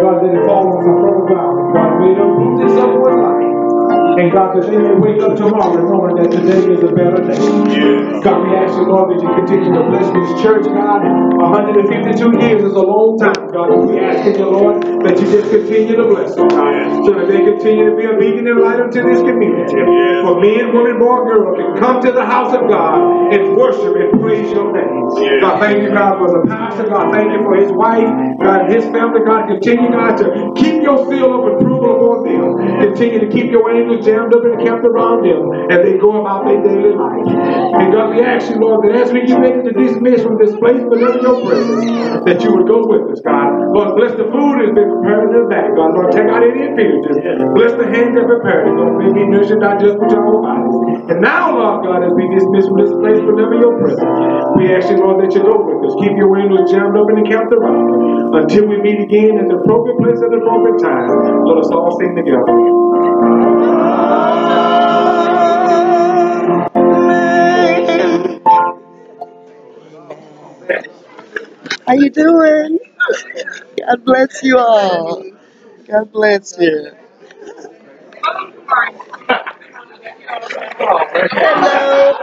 God, that it fall on some fertile ground. God, may it uproot this up with life. And God, that they may wake up tomorrow knowing that today is a better day. Yeah. God, we ask you, Lord, that you continue to bless this church, God. 152 years is a long time, God. We ask you, Lord, that you just continue to bless them, God, so that they continue to be a beacon and light unto this community. For men, women, boy, girl can come to the house of God and worship and praise your name. God, thank you, God, for the pastor. God, thank you for his wife, God, his family. God, continue, God, to keep your seal of approval upon them. Continue to keep your angels jammed up and kept around them as they go about their daily life. And God, we ask you, Lord, that as we get ready to dismiss from this place, but in your presence, that you would go with us, God. Lord, bless the food that's been prepared in the back, God. Lord, take out any impurities. Bless the hands that prepared it, Lord. May we nourish and digest with our bodies. And now, Lord God, as we dismiss from this place, whenever your presence, we ask you, Lord, that you go with us. Keep your angels jammed up and encamped around until we meet again in the appropriate place at the appropriate time. Let us all sing together. How you doing? God bless you all. God bless you. Hello.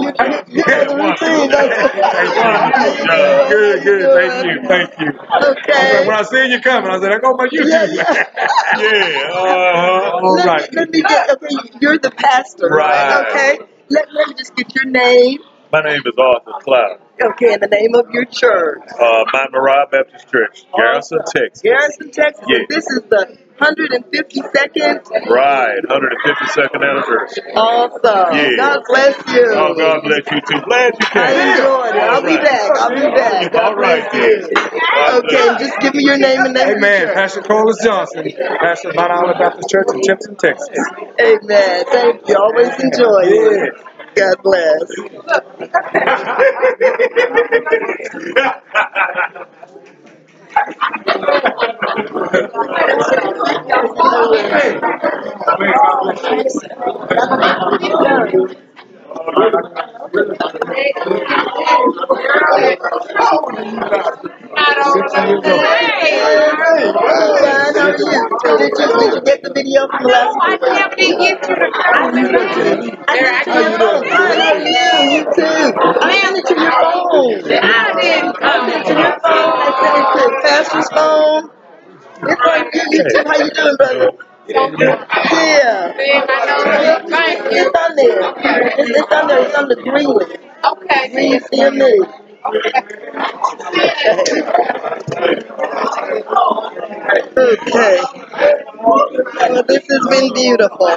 You, you, you know the routine, don't you? How you doing? Good, good. Thank you. Thank you. Okay. When I seen you coming, I said, I go my Yeah, YouTube. yeah. Yeah. Uh-huh. All Let right. me, let me get, okay, you're the pastor, Right. okay? Let, let me just get your name, My name is Arthur Cloud, okay, and the name of your church. uh, Mount Mariah Baptist Church, Garrison, Texas. Garrison, Texas. Yeah. This is the 152nd. Right, 152nd anniversary. Awesome. Yeah. God bless you. Oh, God bless you too. Glad you I came. enjoyed it. I'll be back. I'll be back. God All right, bless you. Okay, just give me your name and name Amen. church. Pastor Carlos Johnson, Pastor of Mount Olive Baptist Church in Timpson, Texas. Amen. Thank you. Always enjoy it. God bless. Are you? Get the video from? I did get to the. I You got to- I sent it to phone. Fine, how are you? I sent it to your phone. I sent it to your phone. I sent it to Pastor's phone. How you doing, brother? Yeah. It's on there. It's, it's on there. It's on the green. Okay. Green CME. Okay. Well, this has been beautiful.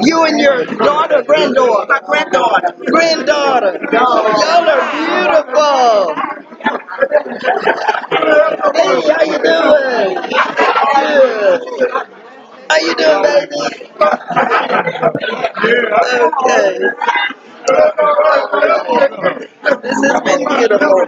You and your daughter, granddaughter, my granddaughter, granddaughter. Y'all are beautiful. Hey, how you doing? Good. How you doing, baby? Okay. This has been beautiful.